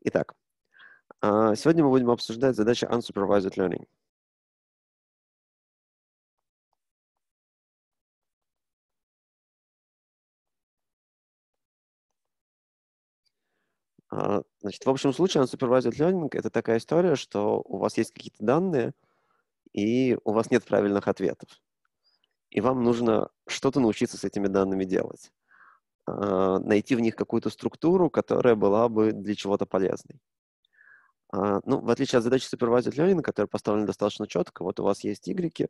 Итак, а, сегодня мы будем обсуждать задачи unsupervised learning. А, значит, в общем случае unsupervised learning – это такая история, что у вас есть какие-то данные, и у вас нет правильных ответов. И вам нужно что-то научиться с этими данными делать. А, найти в них какую-то структуру, которая была бы для чего-то полезной. А, ну, в отличие от задачи Supervised Learning, которая поставлена достаточно четко, вот у вас есть Y,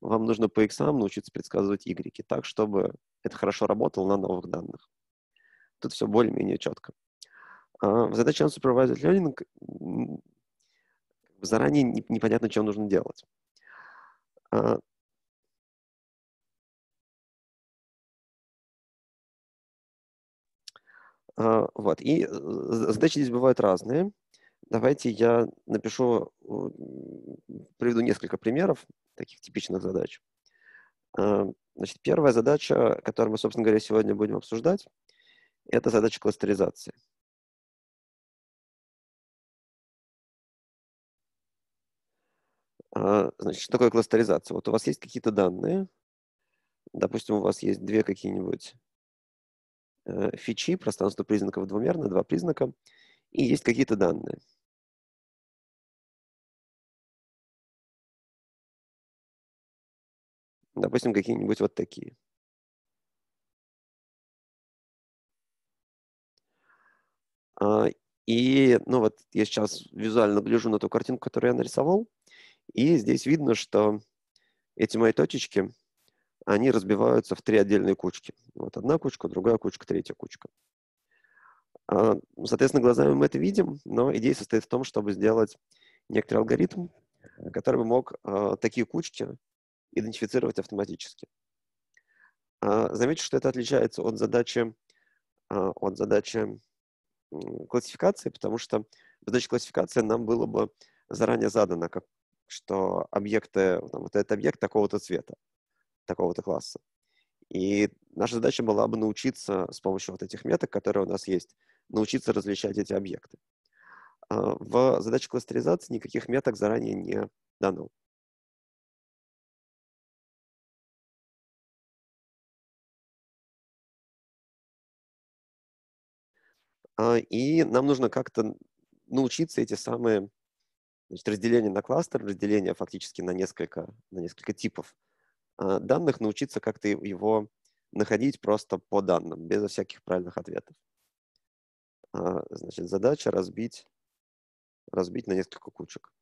вам нужно по X научиться предсказывать Y, так, чтобы это хорошо работало на новых данных. Тут все более-менее четко. А, в задаче Unsupervised Learning заранее непонятно, что нужно делать. Вот. И э, задачи здесь бывают разные. Давайте я напишу, приведу несколько примеров таких типичных задач. А, значит, первая задача, которую мы, собственно говоря, сегодня будем обсуждать, это задача кластеризации. А, значит, что такое кластеризация? Вот у вас есть какие-то данные, допустим, у вас есть две какие-нибудь фичи, пространство признаков двумерное, два признака, и есть какие-то данные. Допустим, какие-нибудь вот такие. А, и, ну вот, я сейчас визуально гляжу на ту картинку, которую я нарисовал, и здесь видно, что эти мои точечки, они разбиваются в три отдельные кучки. Вот одна кучка, другая кучка, третья кучка. А, соответственно, глазами мы это видим, но идея состоит в том, чтобы сделать некоторый алгоритм, который бы мог а, такие кучки идентифицировать автоматически. А, заметьте, что это отличается от задачи, от задачи классификации, потому что в задаче классификации нам было бы заранее задано, как, что объекты, вот этот объект такого-то цвета, такого-то класса. И наша задача была бы научиться с помощью вот этих меток, которые у нас есть, научиться различать эти объекты. А, в задаче кластеризации никаких меток заранее не дано. А, и нам нужно как-то научиться эти самые значит, разделения на кластер, разделения фактически на несколько, на несколько типов данных, научиться как-то его находить просто по данным, безо всяких правильных ответов. А, значит, задача разбить, разбить на несколько кучек.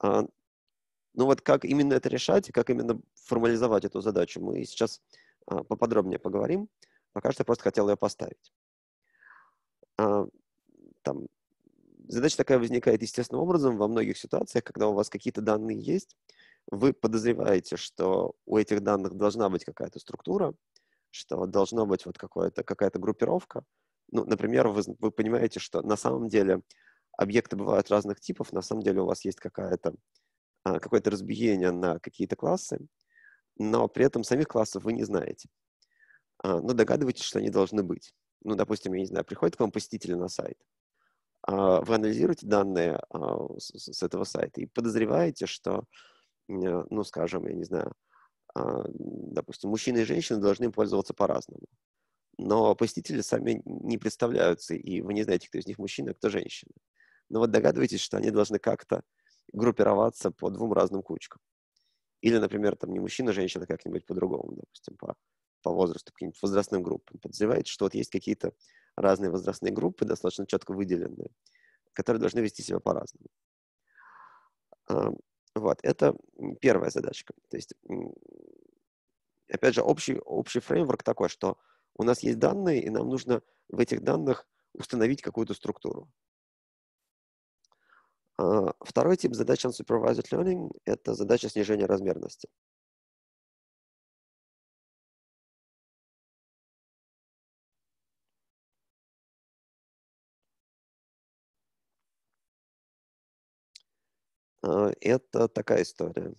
Ну вот как именно это решать и как именно формализовать эту задачу, мы сейчас поподробнее поговорим. Пока что я просто хотел ее поставить. А, там, задача такая возникает естественным образом во многих ситуациях, когда у вас какие-то данные есть, вы подозреваете, что у этих данных должна быть какая-то структура, что должна быть вот какая-то какая группировка. Ну, например, вы, вы понимаете, что на самом деле объекты бывают разных типов, на самом деле у вас есть какая-то а, какое-то разбиение на какие-то классы, но при этом самих классов вы не знаете. А, но догадываетесь, что они должны быть ну, допустим, я не знаю, приходит к вам посетители на сайт, а, вы анализируете данные с этого сайта и подозреваете, что, ну, скажем, я не знаю, а, допустим, мужчины и женщины должны пользоваться по-разному. Но посетители сами не представляются, и вы не знаете, кто из них мужчина, а кто женщина. Но вот догадываетесь, что они должны как-то группироваться по двум разным кучкам. Или, например, там не мужчина, женщина как-нибудь по-другому, допустим, по по возрасту, каким-нибудь возрастным группам. Подозреваете, что вот есть какие-то разные возрастные группы, достаточно четко выделенные, которые должны вести себя по-разному. Вот, это первая задачка. То есть, опять же, общий, общий фреймворк такой, что у нас есть данные, и нам нужно в этих данных установить какую-то структуру. А, второй тип задач unsupervised learning – это задача снижения размерности. Это такая история.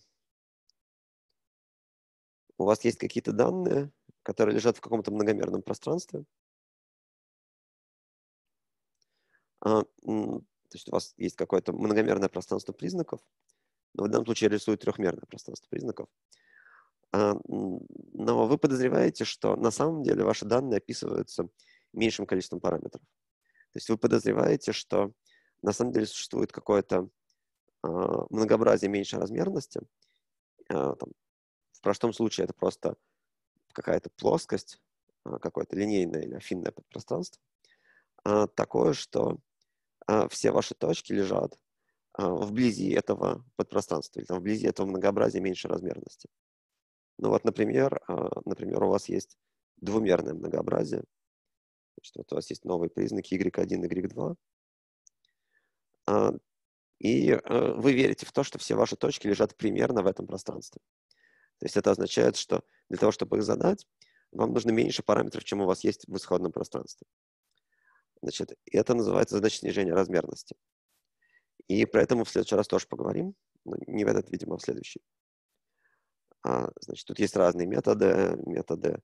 У вас есть какие-то данные, которые лежат в каком-то многомерном пространстве. А, то есть у вас есть какое-то многомерное пространство признаков, но в данном случае рисует трехмерное пространство признаков. А, но вы подозреваете, что на самом деле ваши данные описываются меньшим количеством параметров. То есть вы подозреваете, что на самом деле существует какое-то многообразие меньшей размерности. А, там, в простом случае это просто какая-то плоскость, какое-то линейное или афинное подпространство. Такое, что все ваши точки лежат вблизи этого подпространства, или там, вблизи этого многообразия меньшей размерности. Ну вот, например, например, у вас есть двумерное многообразие, Значит, вот у вас есть новые признаки y1, y2. И э, вы верите в то, что все ваши точки лежат примерно в этом пространстве. То есть это означает, что для того, чтобы их задать, вам нужно меньше параметров, чем у вас есть в исходном пространстве. Значит, это называется задача снижения размерности. И про это мы в следующий раз тоже поговорим. Но не в этот, видимо, а в следующий. А, значит, тут есть разные методы. Методы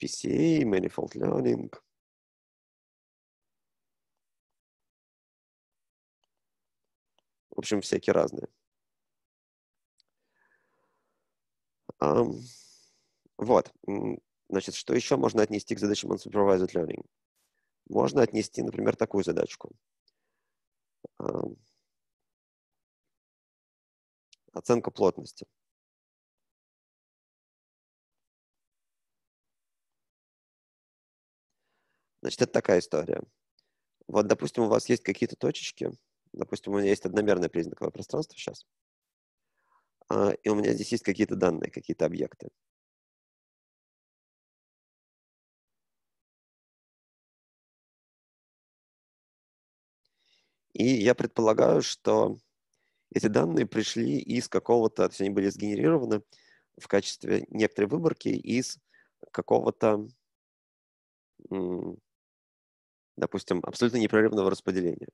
PCA, Manifold Learning. Общем, всякие разные. Вот. Значит, что еще можно отнести к задачам unsupervised learning? Можно отнести, например, такую задачку. Оценка плотности. Значит, это такая история. Вот, допустим, у вас есть какие-то точечки. Допустим, у меня есть одномерное признаковое пространство сейчас. А, и у меня здесь есть какие-то данные, какие-то объекты. И я предполагаю, что эти данные пришли из какого-то, то есть они были сгенерированы в качестве некоторой выборки из какого-то допустим, абсолютно непрерывного распределения.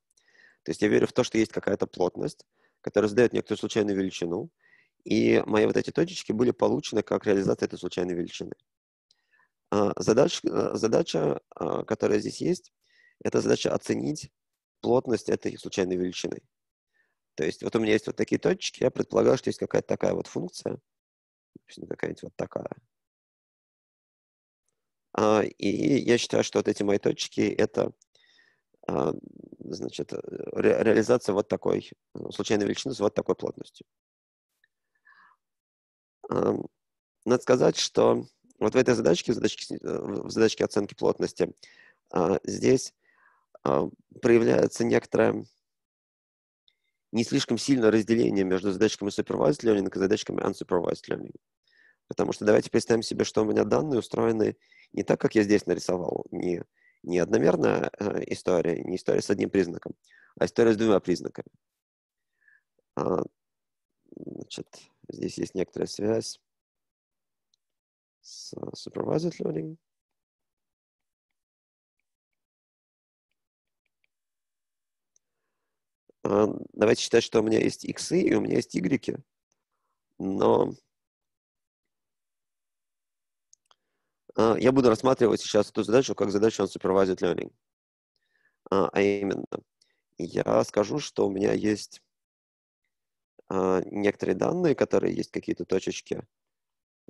То есть я верю в то, что есть какая-то плотность, которая задает некоторую случайную величину, и мои вот эти точечки были получены как реализация этой случайной величины. А, задача, задача, а, которая здесь есть, это задача оценить плотность этой случайной величины. То есть вот у меня есть вот такие точки, я предполагаю, что есть какая-то такая вот функция, какая-нибудь вот такая. А, и я считаю, что вот эти мои точки – это а, значит, ре реализация вот такой э, случайной величины с вот такой плотностью. Надо сказать, что вот в этой задачке, в задачке, э, в задачке оценки плотности, а, здесь проявляется некоторое не слишком сильное разделение между задачками supervised learning и задачками unsupervised learning. Потому что давайте представим себе, что у меня данные устроены не так, как я здесь нарисовал, не, не одномерная э, история, не история с одним признаком, а история с двумя признаками. А, значит, здесь есть некоторая связь с supervised learning. А, давайте считать, что у меня есть x и у меня есть y, но я буду рассматривать сейчас эту задачу как задачу on supervised learning. А, а именно, я скажу, что у меня есть а, некоторые данные, которые есть какие-то точечки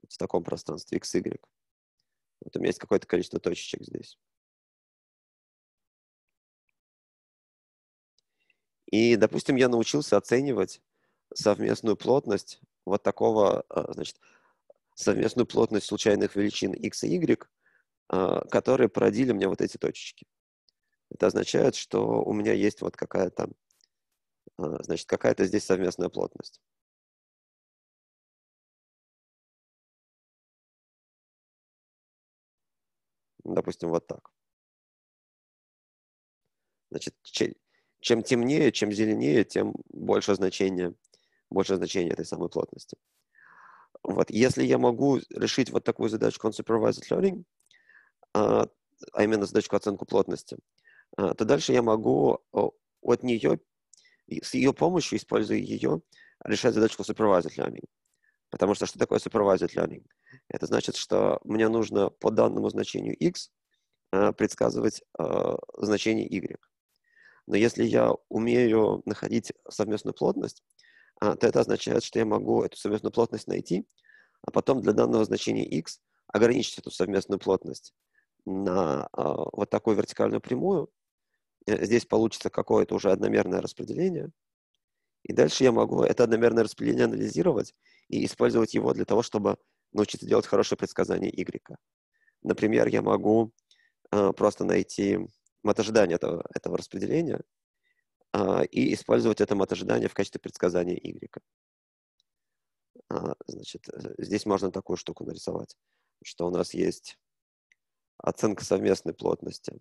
в таком пространстве x, y. Вот у меня есть какое-то количество точечек здесь. И, допустим, я научился оценивать совместную плотность вот такого, значит, совместную плотность случайных величин x и y, а, которые породили мне вот эти точечки. Это означает, что у меня есть вот какая-то, а, значит, какая-то здесь совместная плотность. Допустим, вот так. Значит, чем темнее, чем зеленее, тем больше значение, больше значение этой самой плотности. Вот. Если я могу решить вот такую задачку on supervised learning, а, а именно задачку оценку плотности, а, то дальше я могу от нее, с ее помощью, используя ее, решать задачку supervised learning. Потому что что такое supervised learning? Это значит, что мне нужно по данному значению x а, предсказывать значение y. Но если я умею находить совместную плотность, а, то это означает, что я могу эту совместную плотность найти, а потом для данного значения x ограничить эту совместную плотность на а, вот такую вертикальную прямую. Э, здесь получится какое-то уже одномерное распределение. И дальше я могу это одномерное распределение анализировать и использовать его для того, чтобы научиться делать хорошее предсказание y. Например, я могу э, просто найти мотожидание этого, этого распределения и использовать это мотожидание в качестве предсказания y. Э, значит, здесь можно такую штуку нарисовать, что у нас есть оценка совместной плотности.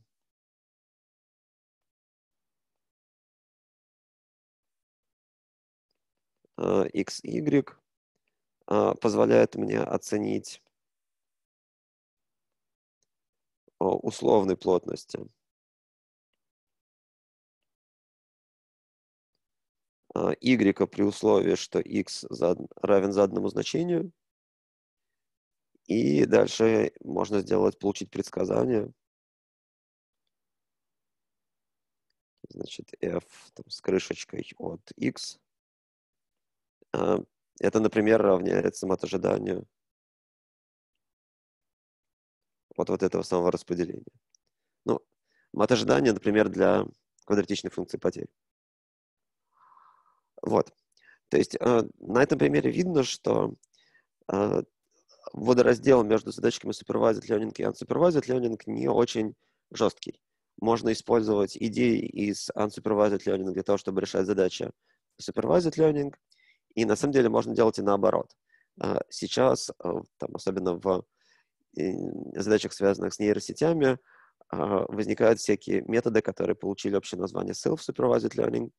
XY позволяет мне оценить условной плотности. Y при условии, что x равен заданному значению. И дальше можно сделать, получить предсказание. Значит, f там, с крышечкой от x. Это, например, равняется ожиданию от вот этого самого распределения. Ну, ожидания, например, для квадратичной функции потерь. Вот. То есть э, на этом примере видно, что э, водораздел между задачками supervised learning и unsupervised learning не очень жесткий. Можно использовать идеи из unsupervised learning для того, чтобы решать задачи supervised learning, и на самом деле можно делать и наоборот. Э, сейчас, э, там, особенно в задачах, связанных с нейросетями, а, возникают всякие методы, которые получили общее название self-supervised learning,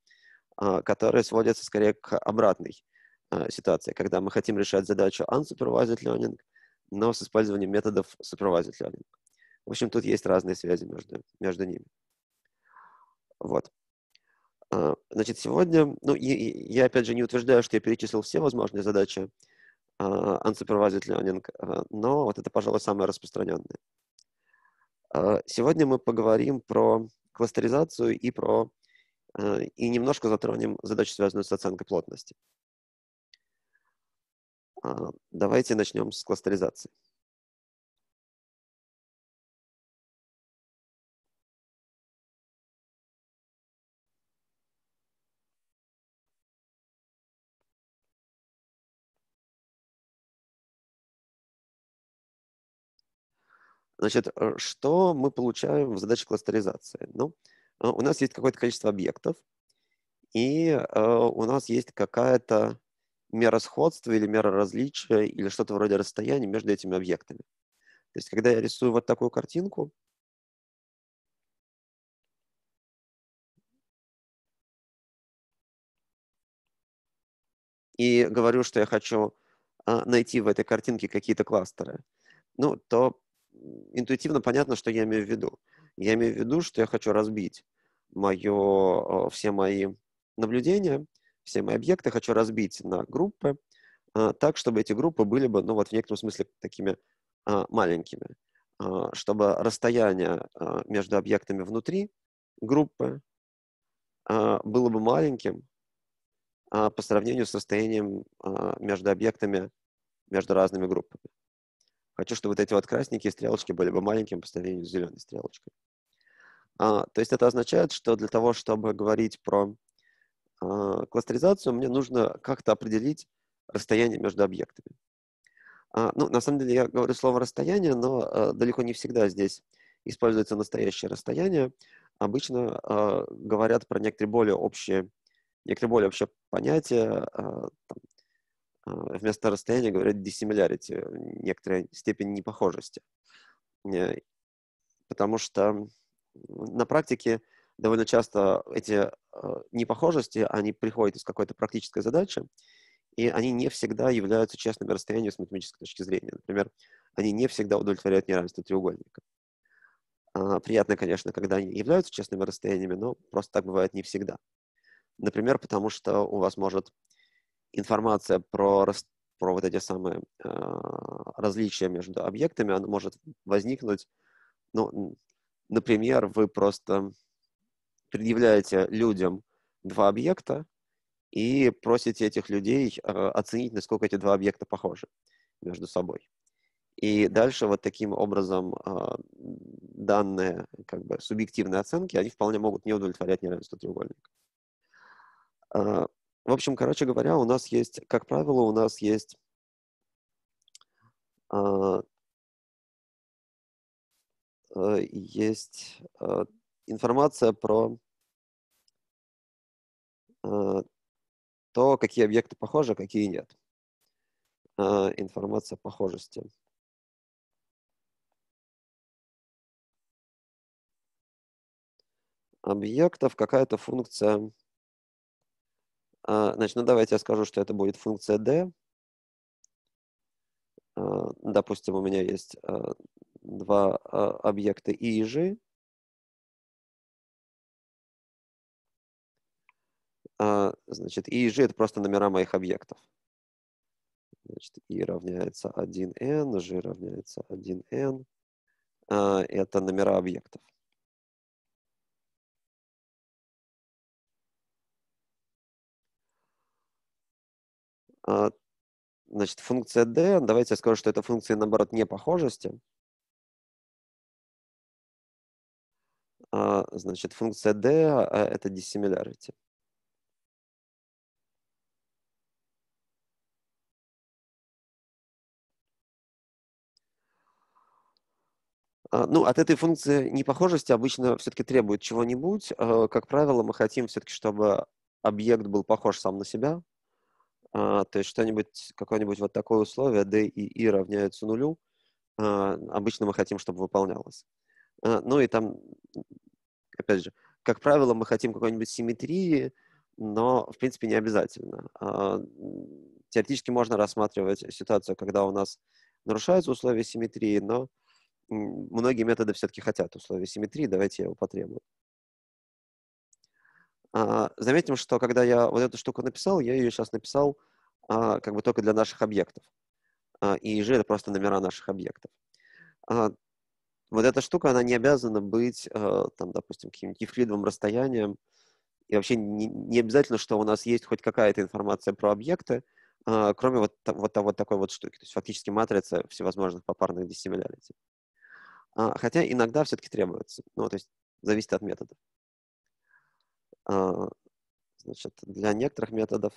которые сводятся скорее к обратной а, ситуации, когда мы хотим решать задачу unsupervised learning, но с использованием методов supervised learning. В общем, тут есть разные связи между, между ними. Вот. Значит, сегодня, ну, и, и, я опять же не утверждаю, что я перечислил все возможные задачи uh, unsupervised learning, uh, но вот это, пожалуй, самое распространенное. Uh, сегодня мы поговорим про кластеризацию и про и немножко затронем задачу, связанную с оценкой плотности. Давайте начнем с кластеризации. Значит, э, что мы получаем в задаче кластеризации? Ну, э, у нас есть какое-то количество объектов, и э, у нас есть какая-то мера сходства или мера различия, или что-то вроде расстояния между этими объектами. То есть, когда я рисую вот такую картинку, и говорю, что я хочу найти в этой картинке какие-то кластеры, ну, то интуитивно понятно, что я имею в виду. Я имею в виду, что я хочу разбить мое, все мои наблюдения, все мои объекты хочу разбить на группы, а, так, чтобы эти группы были бы, ну вот в некотором смысле, такими а, маленькими, а, чтобы расстояние между объектами внутри группы было бы маленьким по сравнению с расстоянием между объектами между разными группами. Хочу, чтобы вот эти вот красненькие стрелочки были бы маленькими по сравнению с зеленой стрелочкой. А, то есть это означает, что для того, чтобы говорить про а, кластеризацию, мне нужно как-то определить расстояние между объектами. А, ну, на самом деле я говорю слово расстояние, но а, далеко не всегда здесь используется настоящее расстояние. Обычно а, говорят про некоторые более общие, некоторые более общие понятия, а, там, вместо расстояния говорят dissimilarity, некоторая степень непохожести. Э, потому что на практике довольно часто эти а, непохожести, они приходят из какой-то практической задачи, и они не всегда являются честными расстояниями с математической точки зрения. Например, они не всегда удовлетворяют неравенство треугольника. А, приятно, конечно, когда они являются честными расстояниями, но просто так бывает не всегда. Например, потому что у вас может информация про, про вот эти самые э, различия между объектами, она может возникнуть, ну, например, вы просто предъявляете людям два объекта и просите этих людей э, оценить, насколько эти два объекта похожи между собой. И дальше вот таким образом э, данные как бы субъективные оценки, они вполне могут не удовлетворять неравенство треугольника. В общем, короче говоря, у нас есть, как правило, у нас есть э, э, есть э, информация про э, то, какие объекты похожи, а какие нет. Э, информация похожести. объектов какая-то функция. Э, значит, ну давайте я скажу, что это будет функция d. Допустим, у меня есть два объекта i и g. А, значит, и g это просто номера моих объектов. Значит, и равняется 1n, g равняется 1n. А, это номера объектов. Значит, функция d, давайте я скажу, что это функция, наоборот, непохожести. Значит, функция d – это dissimilarity. А, ну, от этой функции непохожести обычно все-таки требует чего-нибудь. А, как правило, мы хотим все-таки, чтобы объект был похож сам на себя. А, то есть что-нибудь, какое-нибудь вот такое условие d и i равняются нулю. Обычно мы хотим, чтобы выполнялось. Ну и там, опять же, как правило, мы хотим какой-нибудь симметрии, но, в принципе, не обязательно. Теоретически можно рассматривать ситуацию, когда у нас нарушаются условия симметрии, но многие методы все-таки хотят условия симметрии, давайте я его потребую. А, заметим, что когда я вот эту штуку написал, я ее сейчас написал а, как бы только для наших объектов. А, и же это просто номера наших объектов. Вот эта штука, она не обязана быть, там, допустим, каким-нибудь евклидовым расстоянием. И вообще не, не обязательно, что у нас есть хоть какая-то информация про объекты, кроме вот, вот, вот такой вот штуки. То есть фактически матрица всевозможных попарных диссимилярити. А, хотя иногда все-таки требуется. Ну, то есть зависит от методов. А, значит, для некоторых методов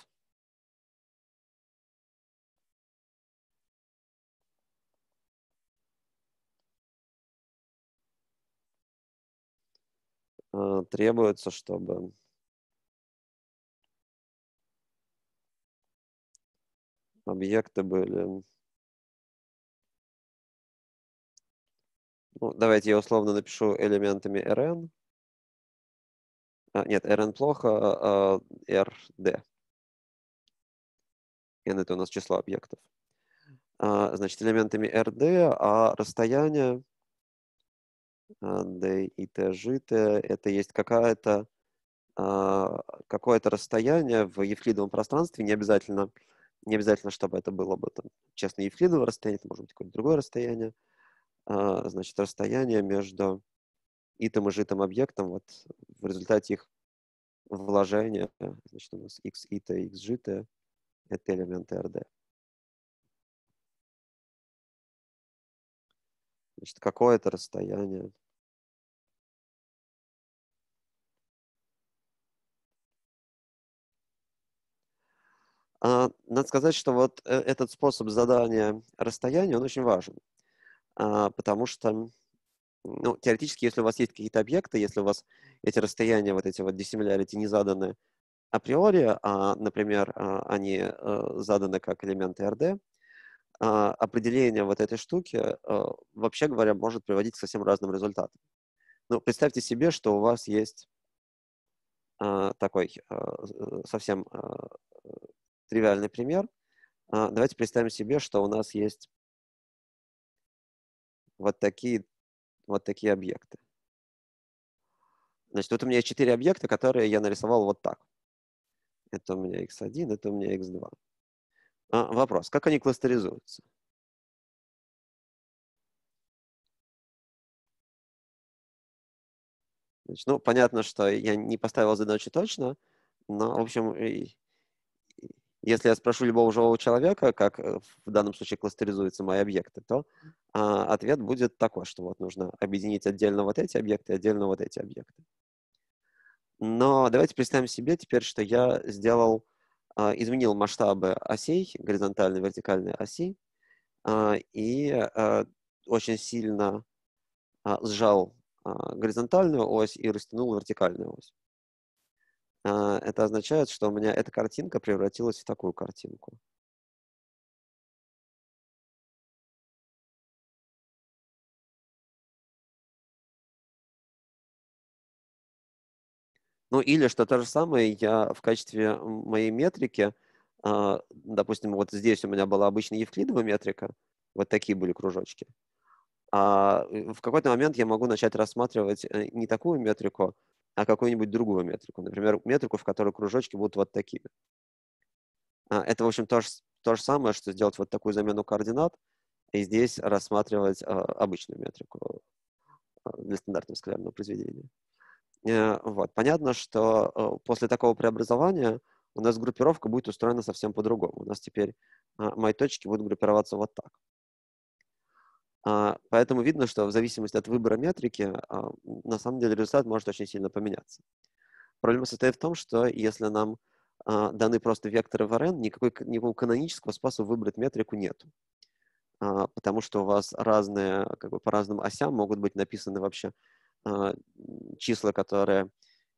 требуется, чтобы объекты были Ну, давайте я условно напишу элементами Rn. А, нет, Rn плохо, а, а Rd. n это у нас число объектов. А, значит, элементами Rd, а расстояние d и t, t, это есть какая-то а, какое-то расстояние в евклидовом пространстве, не обязательно, не обязательно, чтобы это было бы там, честно евклидовое расстояние, это может быть какое-то другое расстояние. А, значит, расстояние между итом и житым объектом вот в результате их вложения, значит, у нас x ита и x житое, это элементы RD. Значит, какое это расстояние? А, надо сказать, что вот э, этот способ задания расстояния, он очень важен. А, потому что, ну, теоретически, если у вас есть какие-то объекты, если у вас эти расстояния, вот эти вот dissimilarity не заданы априори, а, например, а, они э, заданы как элементы RD, определение вот этой штуки, э, вообще говоря, может приводить к совсем разным результатам. Ну, представьте себе, что у вас есть такой э, совсем тривиальный пример. Давайте представим себе, что у нас есть вот такие, вот такие объекты. Значит, вот у меня есть четыре объекта, которые я нарисовал вот так. Это у меня x1, это у меня x2. А, вопрос, как они кластеризуются? Значит, ну, понятно, что я не поставил задачу точно, но, в общем, если я спрошу любого живого человека, как э, в данном случае кластеризуются мои объекты, то а, ответ будет такой, что вот нужно объединить отдельно вот эти объекты, отдельно вот эти объекты. Но давайте представим себе теперь, что я сделал, изменил масштабы осей, горизонтальной и вертикальной оси, а, и а, очень сильно а, сжал а, горизонтальную ось и растянул вертикальную ось. А, это означает, что у меня эта картинка превратилась в такую картинку. Ну или что то же самое, я в качестве моей метрики, а, допустим, вот здесь у меня была обычная евклидова метрика, вот такие были кружочки. А в какой-то момент я могу начать рассматривать э, не такую метрику, а какую-нибудь другую метрику. Например, метрику, в которой кружочки будут вот такими. А, это, в общем, то же, то же самое, что сделать вот такую замену координат, и здесь рассматривать а, обычную метрику для стандартного скалярного произведения. Э, вот. Понятно, что э, после такого преобразования у нас группировка будет устроена совсем по-другому. У нас теперь мои точки будут группироваться вот так. А, поэтому видно, что в зависимости от выбора метрики, а, на самом деле результат может очень сильно поменяться. Проблема состоит в том, что если нам а, даны просто векторы в Rn, никакой, никакого канонического способа выбрать метрику нет. Потому что у вас разные, как бы по разным осям могут быть написаны вообще числа, которые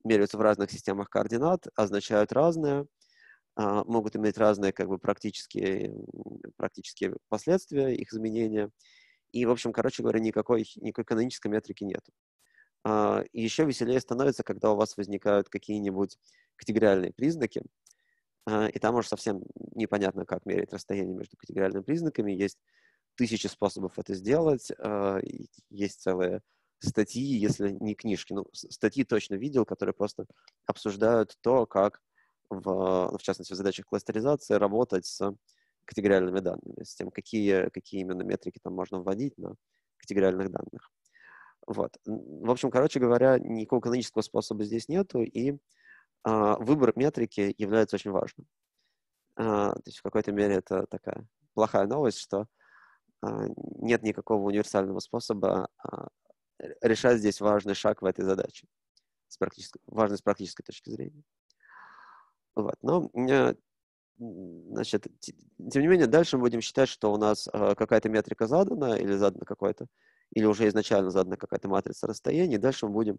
меряются в разных системах координат, означают разные, могут иметь разные как бы практические, практические последствия их изменения. И, в общем, короче говоря, никакой, никакой канонической метрики нет. А, еще веселее становится, когда у вас возникают какие-нибудь категориальные признаки, а, и там уже совсем непонятно, как мерить расстояние между категориальными признаками. Есть тысячи способов это сделать, а, есть целые статьи, если не книжки. Ну, статьи точно видел, которые просто обсуждают то, как, в, в частности, в задачах кластеризации работать с категориальными данными, с тем, какие, какие именно метрики там можно вводить на категориальных данных. Вот. В общем, короче говоря, никакого канонического способа здесь нету, и а, выбор метрики является очень важным. А, то есть в какой-то мере это такая плохая новость, что а, нет никакого универсального способа а, решать здесь важный шаг в этой задаче, с практической, важный с практической точки зрения. Вот. Но Значит, тем не менее, дальше мы будем считать, что у нас э, какая-то метрика задана, или задана какой-то, или уже изначально задана какая-то матрица расстояний, дальше мы будем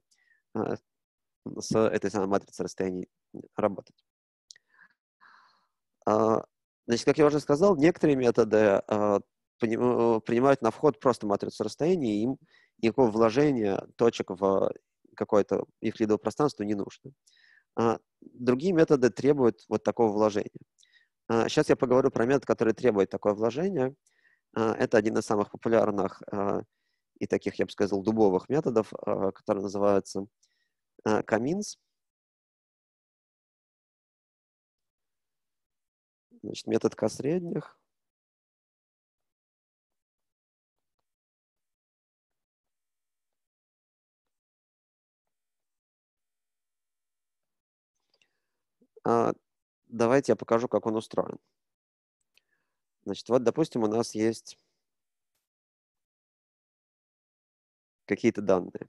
э, с этой самой матрицей расстояний работать. А, значит, как я уже сказал, некоторые методы э, принимают на вход просто матрицу расстояний, и им никакого вложения точек в какое-то евклидово пространство не нужно. А, другие методы требуют вот такого вложения. Сейчас а, я поговорю про метод, который требует такое вложение. А, это один из самых популярных и таких, я бы сказал, дубовых методов, который называется каминс. Значит, метод К средних. Давайте я покажу, как он устроен. Значит, вот, допустим, у нас есть какие-то данные.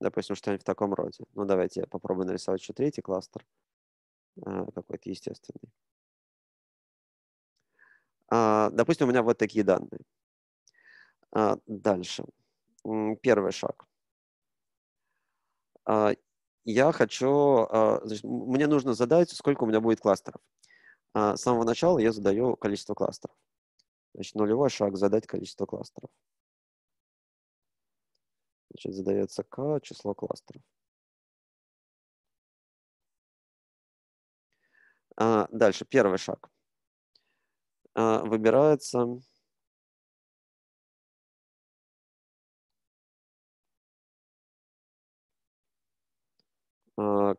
Допустим, что-нибудь в таком роде. Ну, давайте я попробую нарисовать еще третий кластер, какой-то естественный. А, допустим, у меня вот такие данные. А, дальше. Первый шаг. А, я хочу, значит, мне нужно задать, сколько у меня будет кластеров. С самого начала я задаю количество кластеров. Значит, нулевой шаг – задать количество кластеров. Значит, задается k число кластеров. Дальше, первый шаг – а, выбирается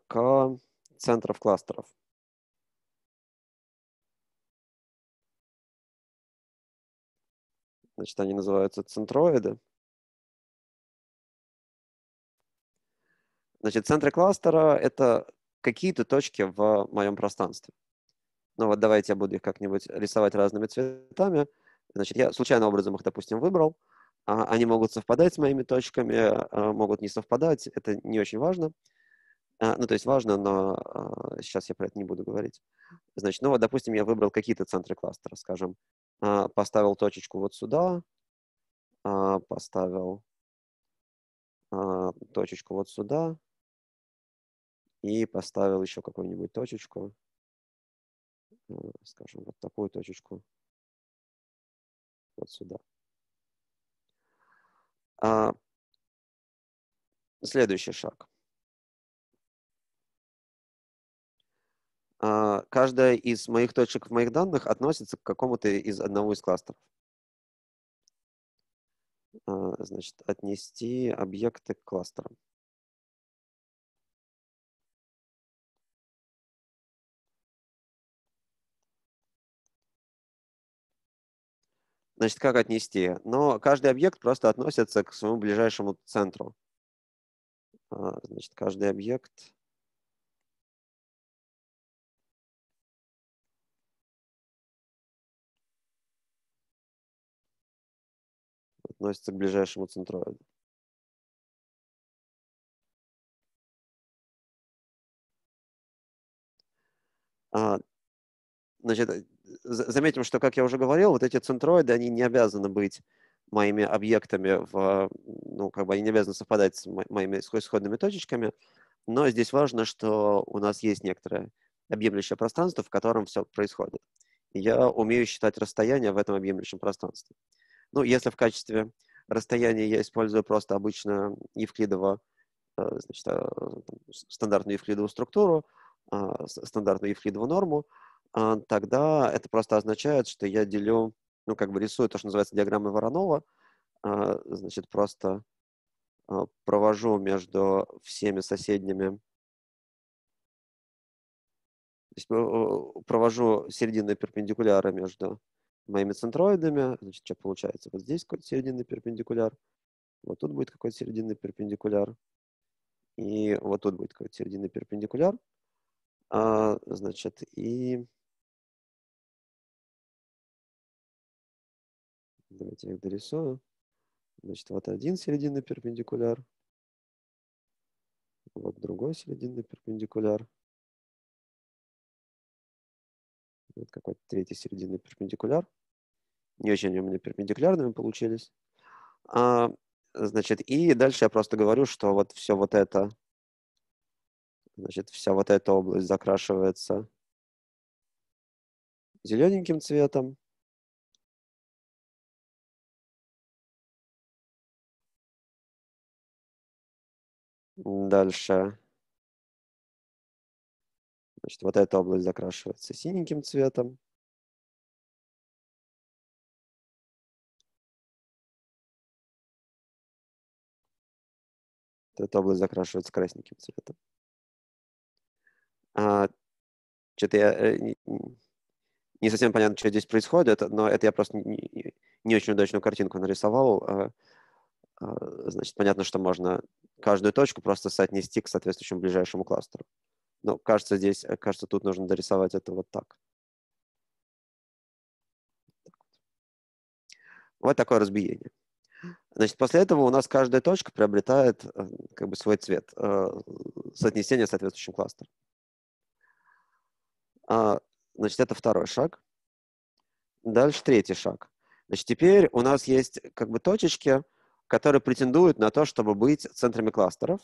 к центров кластеров. Значит, они называются центроиды. Значит, центры кластера — это какие-то точки в моем пространстве. Ну вот давайте я буду их как-нибудь рисовать разными цветами. Значит, я случайным образом их, допустим, выбрал. А, они могут совпадать с моими точками, а, могут не совпадать. Это не очень важно. А, ну, то есть важно, но сейчас я про это не буду говорить. Значит, ну вот, допустим, я выбрал какие-то центры кластера, скажем, поставил точечку вот сюда, поставил точечку вот сюда, и поставил еще какую-нибудь точечку, э, скажем, вот такую точечку вот сюда. А, следующий шаг. А, каждая из моих точек в моих данных относится к какому-то из одного из кластеров. А, значит, отнести объекты к кластерам. Значит, как отнести? Но каждый объект просто относится к своему ближайшему центру. А, значит, каждый объект относится к ближайшему центроиду. А, значит, заметим, что, как я уже говорил, вот эти центроиды, они не обязаны быть моими объектами, в, ну, как бы они не обязаны совпадать с моими исходными точечками, но здесь важно, что у нас есть некоторое объемлющее пространство, в котором все происходит. Я умею считать расстояние в этом объемлющем пространстве. Ну, если в качестве расстояния я использую просто обычно евклидово, э, значит, э, стандартную евклидовую структуру, а, стандартную евклидовую норму, тогда это просто означает, что я делю, ну, как бы рисую то, что называется диаграммой Воронова, а, значит, просто а, провожу между всеми соседними, то есть провожу серединные перпендикуляры между моими центроидами. Значит, что получается? Вот здесь какой-то серединный перпендикуляр, вот тут будет какой-то серединный перпендикуляр, и вот тут будет какой-то серединный перпендикуляр. А, значит, и Давайте я их дорисую. Значит, вот один серединный перпендикуляр. Вот другой серединный перпендикуляр. Вот какой-то третий серединный перпендикуляр. Не очень они у меня перпендикулярными получились. А, значит, и дальше я просто говорю, что вот все вот это, значит, вся вот эта область закрашивается зелененьким цветом. Дальше. Значит, вот эта область закрашивается синеньким цветом. Эта область закрашивается красненьким цветом. А, что-то я э, не, совсем понятно, что здесь происходит, но это я просто не, не очень удачную картинку нарисовал. А, значит, понятно, что можно каждую точку просто соотнести к соответствующему ближайшему кластеру. Но кажется, здесь, э, кажется, тут нужно дорисовать это вот так. Вот такое разбиение. Значит, после этого у нас каждая точка приобретает э, как бы свой цвет, э, соотнесение соответствующим кластером. А, значит, это второй шаг. Дальше третий шаг. Значит, теперь у нас есть как бы точечки, которые претендуют на то, чтобы быть центрами кластеров.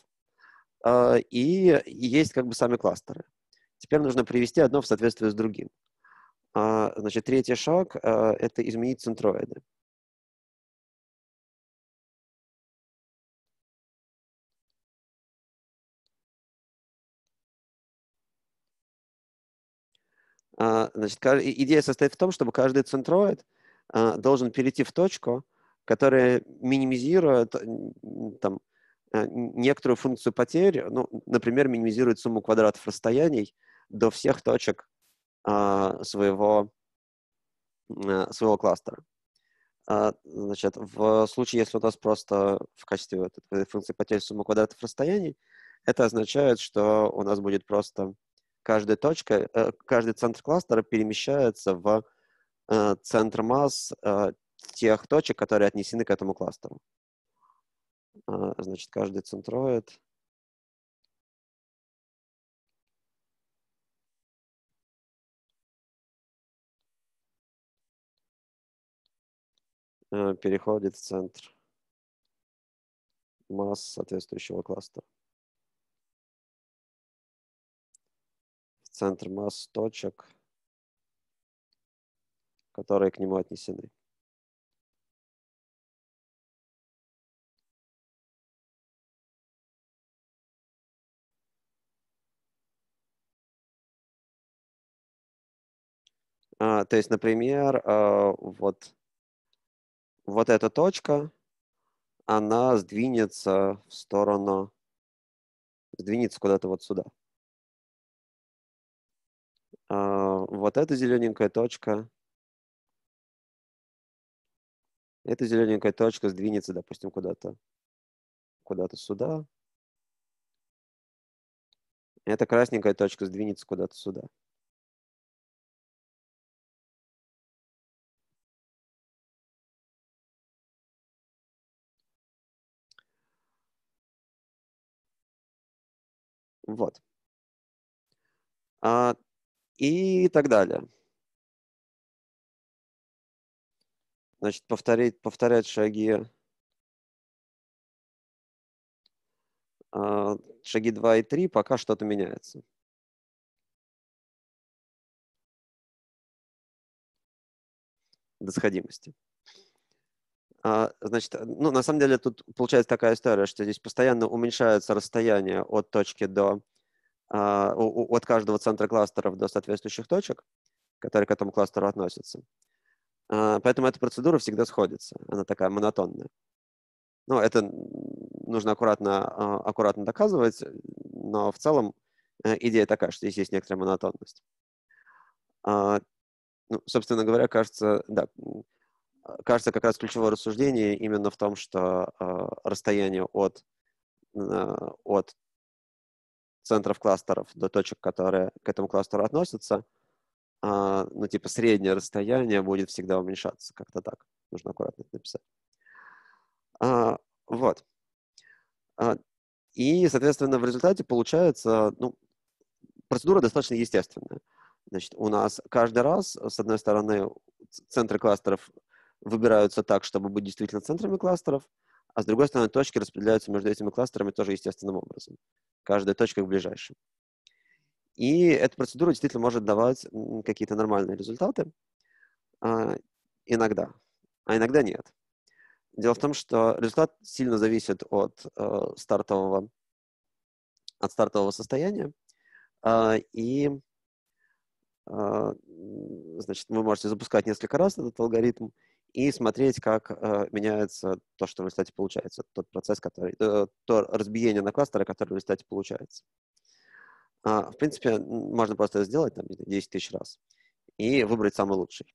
А, и есть как бы сами кластеры. Теперь нужно привести одно в соответствие с другим. А, значит, третий шаг а, – это изменить центроиды. Значит, идея состоит в том, чтобы каждый центроид должен перейти в точку, которая минимизирует там, э, некоторую функцию потерь, ну, например, минимизирует сумму квадратов расстояний до всех точек а, своего, а, своего кластера. А, значит, в случае, если у нас просто в качестве вот этой функции потерь сумма квадратов расстояний, это означает, что у нас будет просто каждая точка, э, каждый центр кластера перемещается в центр масс тех точек, которые отнесены к этому кластеру. Значит, каждый центроид переходит в центр масс соответствующего кластера. центр масс точек, которые к нему отнесены. А, то есть, например, а, вот, вот эта точка, она сдвинется в сторону, сдвинется куда-то вот сюда. А, вот эта зелененькая точка, эта зелененькая точка сдвинется, допустим, куда-то куда-то сюда. Эта красненькая точка сдвинется куда-то сюда. Вот. А, и так далее. Значит, повторить, повторять шаги. А, шаги 2 и 3, пока что-то меняется. До сходимости. А, значит, ну, на самом деле тут получается такая история, что здесь постоянно уменьшается расстояние от точки до а, от каждого центра кластеров до соответствующих точек, которые к этому кластеру относятся. А, поэтому эта процедура всегда сходится. Она такая монотонная. Ну, это нужно аккуратно, аккуратно доказывать, но в целом э, идея такая, что здесь есть некоторая монотонность. Ну, собственно говоря, кажется, да, кажется, как раз ключевое рассуждение именно в том, что расстояние от, от центров кластеров до точек, которые к этому кластеру относятся, а, ну, типа, среднее расстояние будет всегда уменьшаться. Как-то так. Нужно аккуратно это написать. А, вот. А, и, соответственно, в результате получается, ну, процедура достаточно естественная. Значит, у нас каждый раз, с одной стороны, центры кластеров выбираются так, чтобы быть действительно центрами кластеров, а с другой стороны, точки распределяются между этими кластерами тоже естественным образом. Каждая точка к ближайшей. И эта процедура действительно может давать какие-то нормальные результаты а, иногда, а иногда нет. Дело в том, что результат сильно зависит от э, стартового, от стартового состояния. Э, и э, значит, вы можете запускать несколько раз этот алгоритм, и смотреть, как э, меняется то, что в результате получается, тот процесс, который, э, то разбиение на кластеры, которое в результате получается. А, в принципе, можно просто сделать там, 10 тысяч раз и выбрать самый лучший.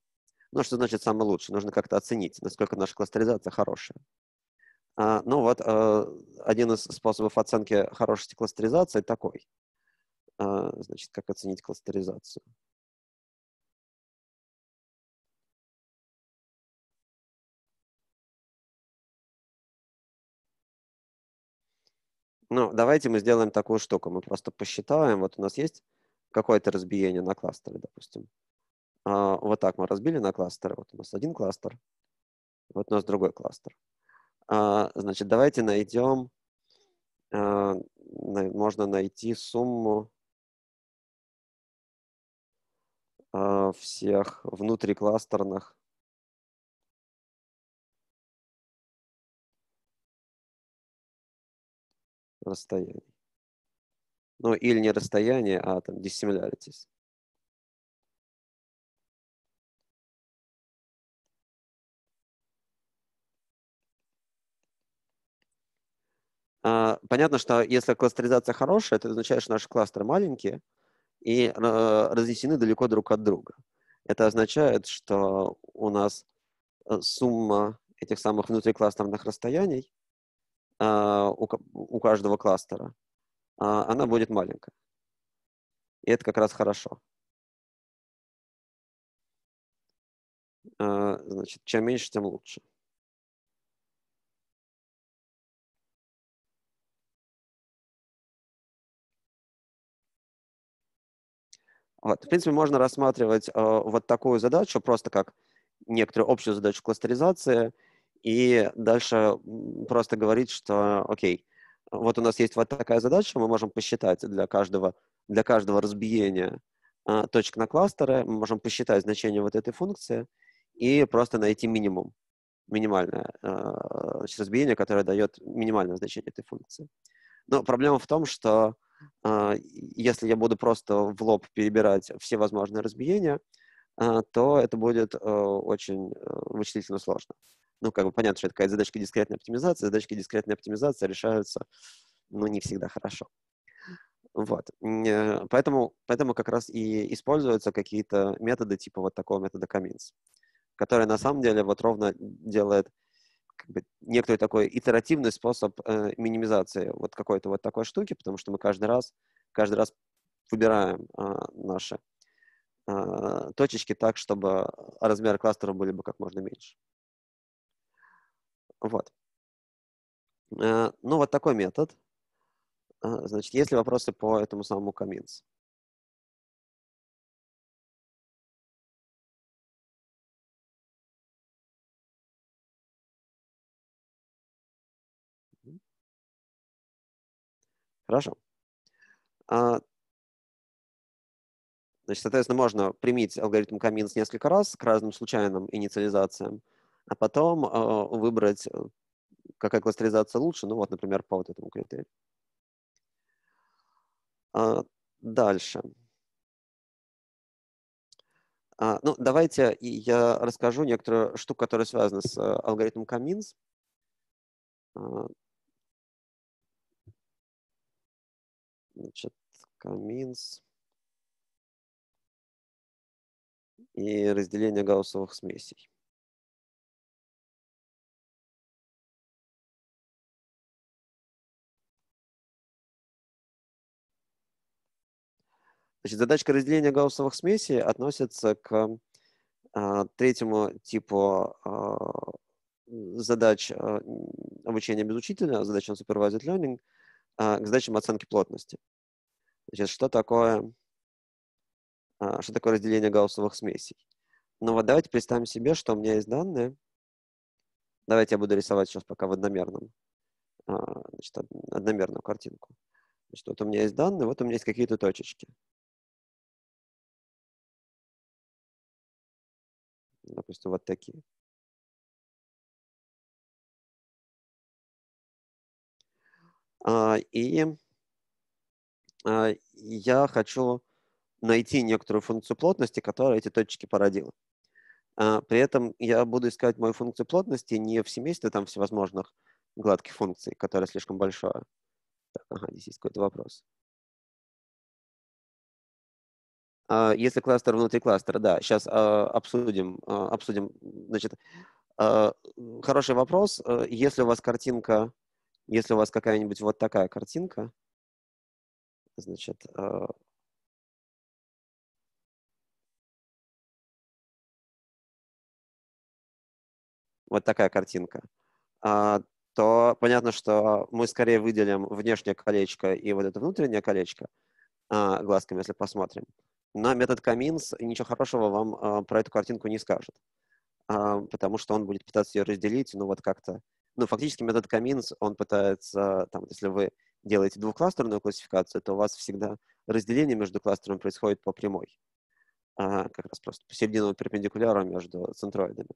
Ну, что значит самый лучший? Нужно как-то оценить, насколько наша кластеризация хорошая. А, ну вот, э, один из способов оценки хорошести кластеризации такой. А, значит, как оценить кластеризацию. Ну, давайте мы сделаем такую штуку. Мы просто посчитаем. Вот у нас есть какое-то разбиение на кластеры, допустим. А, вот так мы разбили на кластеры. Вот у нас один кластер, вот у нас другой кластер. А, значит, давайте найдем, а, можно найти сумму а, всех внутрикластерных расстояний. Ну, или не расстояние, а там dissimilarities. А, понятно, что если кластеризация хорошая, это означает, что наши кластеры маленькие и разнесены далеко друг от друга. Это означает, что у нас э, сумма этих самых внутрикластерных расстояний у каждого кластера, а, она будет маленькая. И это как раз хорошо. Значит, чем меньше, тем лучше. Вот. В принципе, можно рассматривать э, вот такую задачу просто как некоторую общую задачу кластеризации, и дальше просто говорить, что, окей, вот у нас есть вот такая задача, мы можем посчитать для каждого, для каждого разбиения э, точек на кластеры, мы можем посчитать значение вот этой функции и просто найти минимум, минимальное э, разбиение, которое дает минимальное значение этой функции. Но проблема в том, что а, если я буду просто в лоб перебирать все возможные разбиения, а, то это будет э, очень э, вычислительно сложно. Ну, как бы понятно, что это какая задачка дискретной оптимизации. Задачки дискретной оптимизации решаются, ну, не всегда хорошо. Вот. Э, поэтому, поэтому как раз и используются какие-то методы типа вот такого метода Каминс, который на самом деле вот ровно делает как бы некоторый такой итеративный способ э, минимизации вот какой-то вот такой штуки, потому что мы каждый раз, каждый раз выбираем э, наши э, точечки так, чтобы размеры кластера были бы как можно меньше. Вот. Э, ну, вот такой метод. Э, значит, есть ли вопросы по этому самому Каминс? Хорошо. А, значит, соответственно, можно применить алгоритм Каминс несколько раз к разным случайным инициализациям, а потом а, выбрать, э, какая кластеризация лучше, ну вот, например, по вот этому критерию. А, дальше. А, ну, давайте я расскажу некоторую штуку, которая связана с э, алгоритмом Каминс. Значит, каминс. И разделение гауссовых смесей. Значит, задачка разделения гауссовых смесей относится к а, третьему типу а, задач а, обучения без учителя, задачам supervised learning – к задачам оценки плотности. Значит, что такое, что такое разделение гауссовых смесей? Ну вот давайте представим себе, что у меня есть данные. Давайте я буду рисовать сейчас пока в одномерном, значит, одномерную картинку. Значит, вот у меня есть данные, вот у меня есть какие-то точечки. Допустим, вот такие. А, и а, я хочу найти некоторую функцию плотности, которая эти точки породила. А, при этом я буду искать мою функцию плотности не в семействе там всевозможных гладких функций, которая слишком большая. Так, ага, здесь есть какой-то вопрос. Если кластер внутри кластера, да, сейчас обсудим, обсудим. Значит, хороший вопрос. Если у вас картинка если у вас какая-нибудь вот такая картинка, значит, э, вот такая картинка, а, то понятно, что мы скорее выделим внешнее колечко и вот это внутреннее колечко а, глазками, если посмотрим. Но метод Каминс ничего хорошего вам а, про эту картинку не скажет, потому что он будет пытаться ее разделить, ну вот как-то ну, фактически метод Каминс, он пытается, там, если вы делаете двухкластерную классификацию, то у вас всегда разделение между кластерами происходит по прямой. А, как раз просто посередину перпендикуляра между центроидами.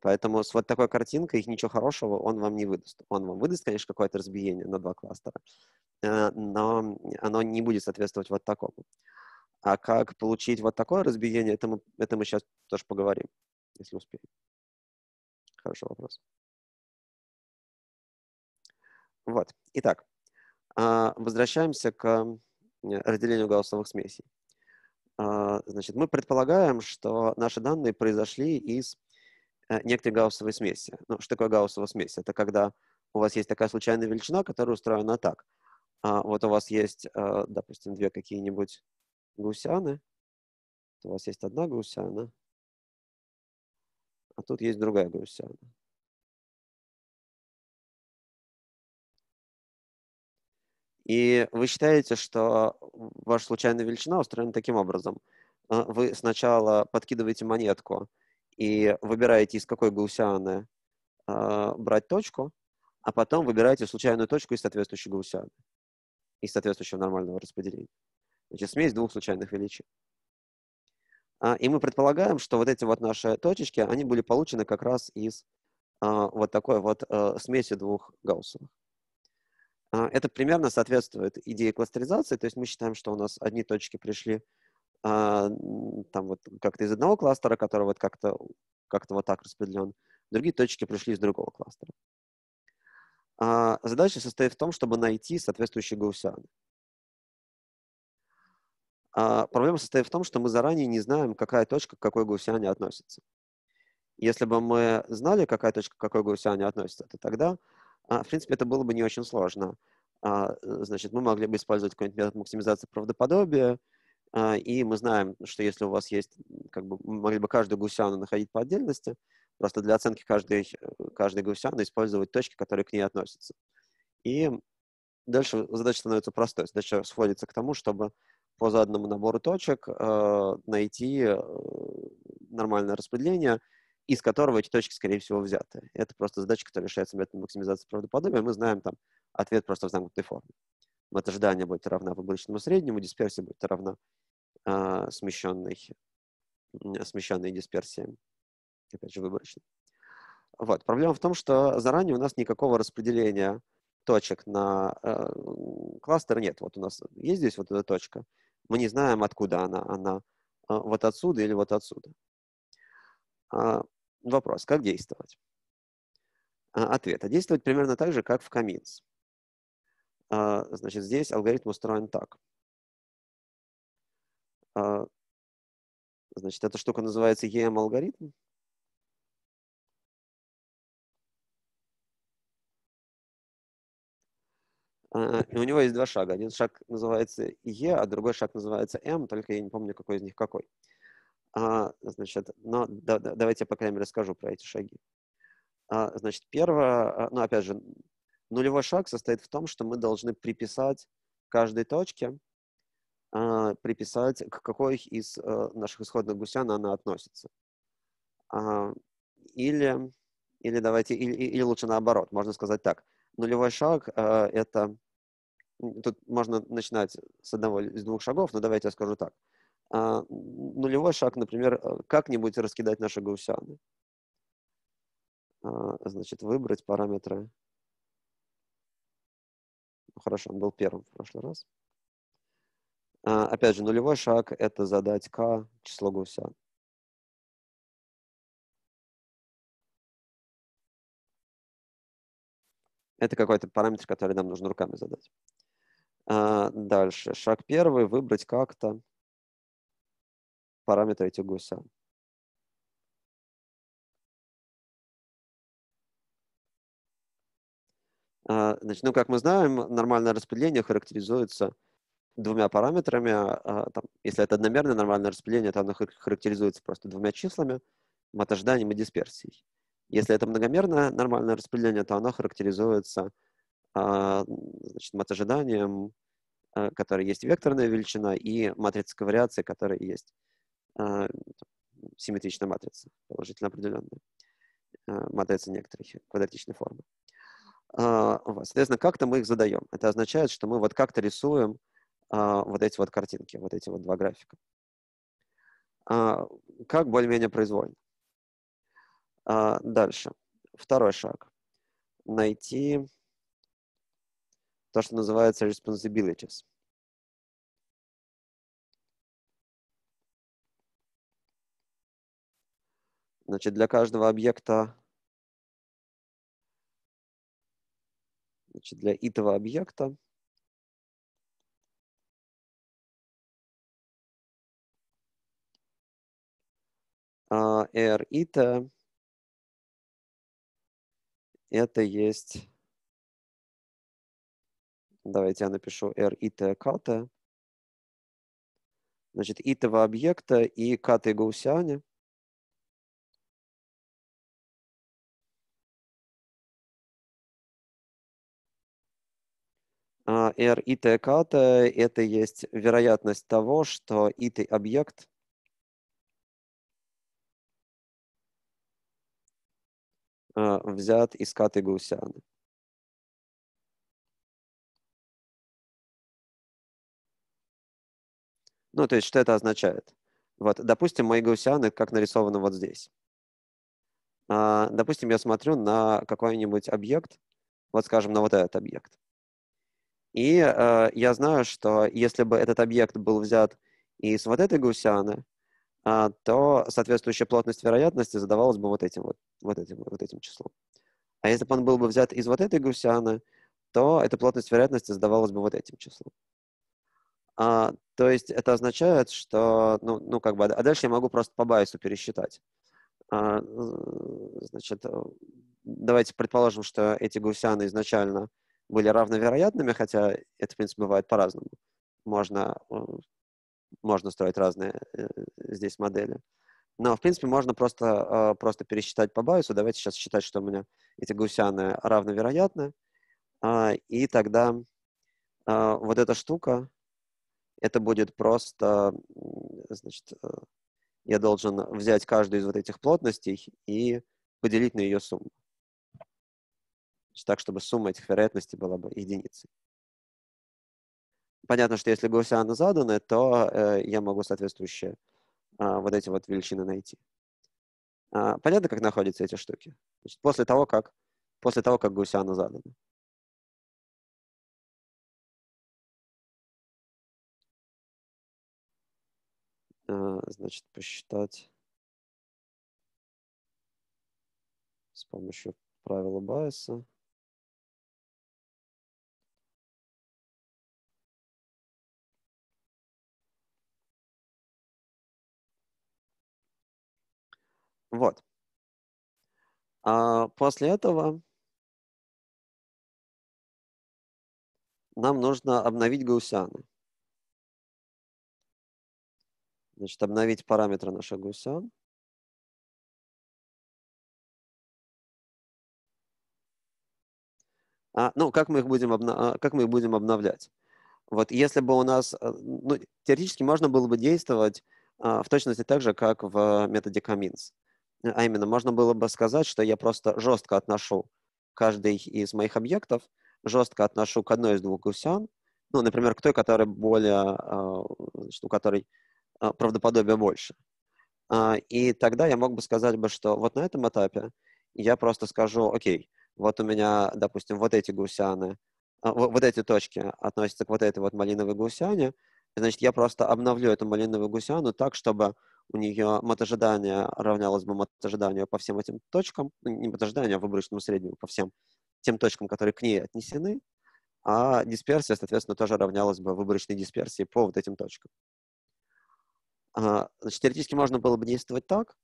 Поэтому с вот такой картинкой ничего хорошего он вам не выдаст. Он вам выдаст, конечно, какое-то разбиение на два кластера, э, но оно не будет соответствовать вот такому. А как получить вот такое разбиение, это мы, это мы сейчас тоже поговорим, если успеем. Хороший вопрос. Вот. Итак, А, возвращаемся к разделению гауссовых смесей. А, значит, мы предполагаем, что наши данные произошли из э, некоторой гауссовой смеси. Ну, что такое гауссовая смесь? Это когда у вас есть такая случайная величина, которая устроена так. А, вот у вас есть, допустим, две какие-нибудь гусяны. У вас есть одна гусяна, а тут есть другая гусяна. И вы считаете, что ваша случайная величина устроена таким образом. А, вы сначала подкидываете монетку и выбираете, из какой гаусианы э, брать точку, а потом выбираете случайную точку из соответствующей гаусианы, из соответствующего нормального распределения. Значит, смесь двух случайных величин. А, и мы предполагаем, что вот эти вот наши точечки, они были получены как раз из а, вот такой вот э, смеси двух гауссовых. А, это примерно соответствует идее кластеризации, то есть мы считаем, что у нас одни точки пришли там вот как-то из одного кластера, который вот как-то как вот так распределен, другие точки пришли из другого кластера. Задача состоит в том, чтобы найти соответствующие гаусианы. А проблема состоит в том, что мы заранее не знаем, какая точка к какой гаусиане относится. Если бы мы знали, какая точка к какой гаусиане относится, то тогда, а, в принципе, это было бы не очень сложно. А, значит, мы могли бы использовать какой-нибудь метод максимизации правдоподобия, а, и мы знаем, что если у вас есть, как бы, могли бы каждую гаусиану находить по отдельности, просто для оценки каждой, каждой гаусианы использовать точки, которые к ней относятся. И дальше задача становится простой. Задача сводится к тому, чтобы по заданному набору точек э, найти э, нормальное распределение, из которого эти точки, скорее всего, взяты. Это просто задача, которая решается методом максимизации правдоподобия. Мы знаем там ответ просто в замкнутой форме. Вот ожидание будет равна выборочному среднему, дисперсия будет равна э, смещенной, смещенной дисперсии, опять же, выборочной. Вот. Проблема в том, что заранее у нас никакого распределения точек на э, кластер нет. Вот у нас есть здесь вот эта точка, мы не знаем, откуда она. Она а, вот отсюда или вот отсюда. А, вопрос, как действовать? А, ответ. Действовать примерно так же, как в Каминс. Значит, здесь алгоритм устроен так. Значит, эта штука называется EM-алгоритм. И у него есть два шага. Один шаг называется Е, а другой шаг называется М, только я не помню, какой из них какой. А, значит, но да, да, давайте я, по крайней мере, расскажу про эти шаги. А, значит, первое, а, ну, опять же, нулевой шаг состоит в том, что мы должны приписать каждой точке, приписать, к какой из а, наших исходных гусян она относится. Или, или давайте, или, или лучше наоборот, можно сказать так – нулевой шаг а, – это… Тут можно начинать с одного из двух шагов, но давайте я скажу так. А, нулевой шаг, например, э, как-нибудь раскидать наши гаусяны. А, значит, выбрать параметры. Ну, хорошо, он был первым в прошлый раз. Опять же, нулевой шаг – это задать k число гусян. Это какой-то параметр, который нам нужно руками задать. А, дальше. Шаг первый. Выбрать как-то параметры этих гуся. А, значит, ну, как мы знаем, нормальное распределение характеризуется двумя параметрами. А, там, если это одномерное нормальное распределение, то оно характеризуется просто двумя числами, ожиданием и дисперсией. Если это многомерное нормальное распределение, то оно характеризуется а, значит, ожиданием, а, которое есть векторная величина, и матрица ковариации, которая есть а, симметричная матрица, положительно определенная, матрица некоторых квадратичной формы. Соответственно, как-то мы их задаем. Это означает, что мы вот как-то рисуем вот эти вот картинки, вот эти вот два графика. Как более-менее произвольно. А, дальше. Второй шаг. Найти то, что называется responsibilities. Значит, для каждого объекта, значит, для этого объекта uh, это. ita это есть, давайте я напишу R и T ката, значит, итого объекта и каты гаусяне. R и T ката это есть вероятность того, что итый объект взят из каты Гаусяна. Ну, то есть, что это означает? Вот, допустим, мои гаусяны, как нарисованы вот здесь. А, допустим, я смотрю на какой-нибудь объект, вот скажем, на вот этот объект. И а, я знаю, что если бы этот объект был взят из вот этой гаусяны, а, то соответствующая плотность вероятности задавалась бы вот этим вот, вот этим, вот этим числом. А если бы он был бы взят из вот этой гусяны, то эта плотность вероятности задавалась бы вот этим числом. А, то есть это означает, что, ну, ну как бы, а дальше я могу просто по байсу пересчитать. А, значит, давайте предположим, что эти гусяны изначально были равновероятными, хотя это, в принципе, бывает по-разному. Можно э, можно строить разные э, здесь модели. Но, в принципе, можно просто, э, просто пересчитать по байсу. Давайте сейчас считать, что у меня эти гусяны равновероятны. Э, и тогда э, вот эта штука, это будет просто, значит, я должен взять каждую из вот этих плотностей и поделить на ее сумму. Так, чтобы сумма этих вероятностей была бы единицей понятно, что если гаусианы заданы, то э, я могу соответствующие э, вот эти вот величины найти. А, понятно, как находятся эти штуки? Значит, после того, как, после того, как гаусианы заданы. А, значит, посчитать с помощью правила Байеса. Вот. А после этого нам нужно обновить гаусяны. Значит, обновить параметры наших гаусян. А, ну, как мы их будем, обна... Как мы их будем обновлять? Вот если бы у нас, э, ну, теоретически можно было бы действовать а, в точности так же, как в методе Каминс. А именно, можно было бы сказать, что я просто жестко отношу каждый из моих объектов, жестко отношу к одной из двух гусян, ну, например, к той, которая более, а, значит, у которой а, правдоподобие больше. А, и тогда я мог бы сказать бы, что вот на этом этапе я просто скажу, окей, вот у меня, допустим, вот эти гусяны, вот эти точки относятся к вот этой вот малиновой гусяне, значит, я просто обновлю эту малиновую гусяну так, чтобы у нее мотожидание равнялось бы мотожиданию по всем этим точкам, ну, не мотожидание, а выборочному среднему по всем тем точкам, которые к ней отнесены, а дисперсия, соответственно, тоже равнялась бы выборочной дисперсии по вот этим точкам. А, значит, теоретически можно было бы действовать так,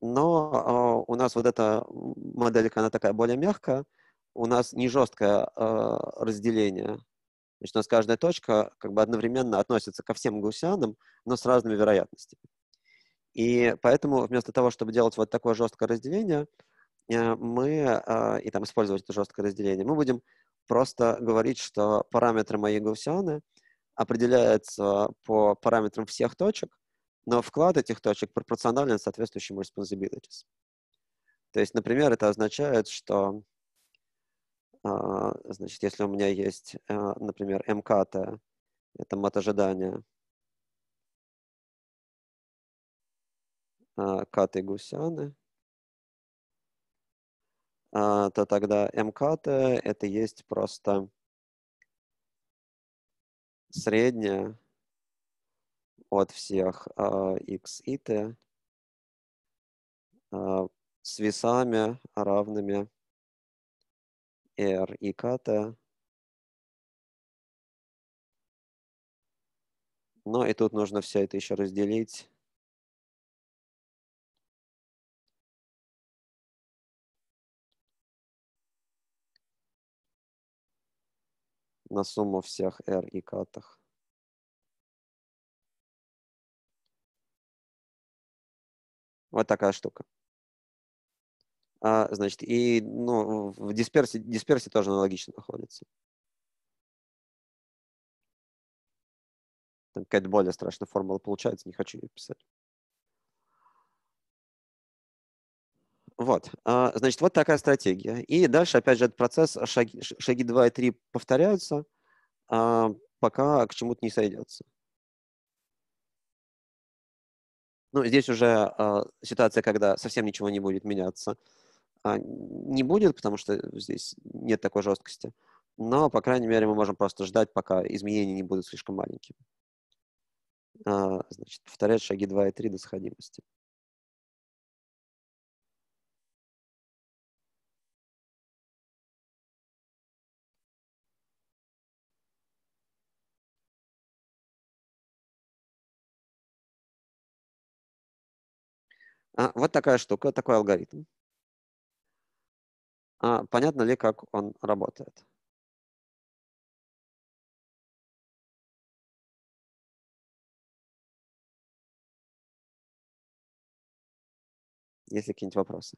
но а, у нас вот эта моделька, она такая более мягкая, у нас не жесткое а, разделение. Значит, у нас каждая точка как бы одновременно относится ко всем гаусянам, но с разными вероятностями. И поэтому вместо того, чтобы делать вот такое жесткое разделение, э, мы, а, и там использовать это жесткое разделение, мы будем просто говорить, что параметры моей гаусианы определяются по параметрам всех точек, но вклад этих точек пропорционален соответствующим responsibilities. То есть, например, это означает, что а, значит, если у меня есть, э, например, МКТ, это мат ожидания, каты гусяны, а, то тогда МКТ это есть просто средняя от всех x и t с весами равными r и kт. Ну и тут нужно все это еще разделить на сумму всех R и катах. Вот такая штука. А, значит, и ну, в дисперсии, дисперсии тоже аналогично находится. Там какая-то более страшная формула получается, не хочу ее писать. Вот, а, значит, вот такая стратегия. И дальше, опять же, этот процесс, шаги, шаги 2 и 3 повторяются, а, пока к чему-то не сойдется. Ну, здесь уже ситуация, когда совсем ничего не будет меняться, не будет, потому что здесь нет такой жесткости. Но, по крайней мере, мы можем просто ждать, пока изменения не будут слишком маленькими. Значит, повторять шаги 2 и 3 до сходимости. Вот такая штука, такой алгоритм. А, понятно ли, как он работает? Есть какие-нибудь вопросы?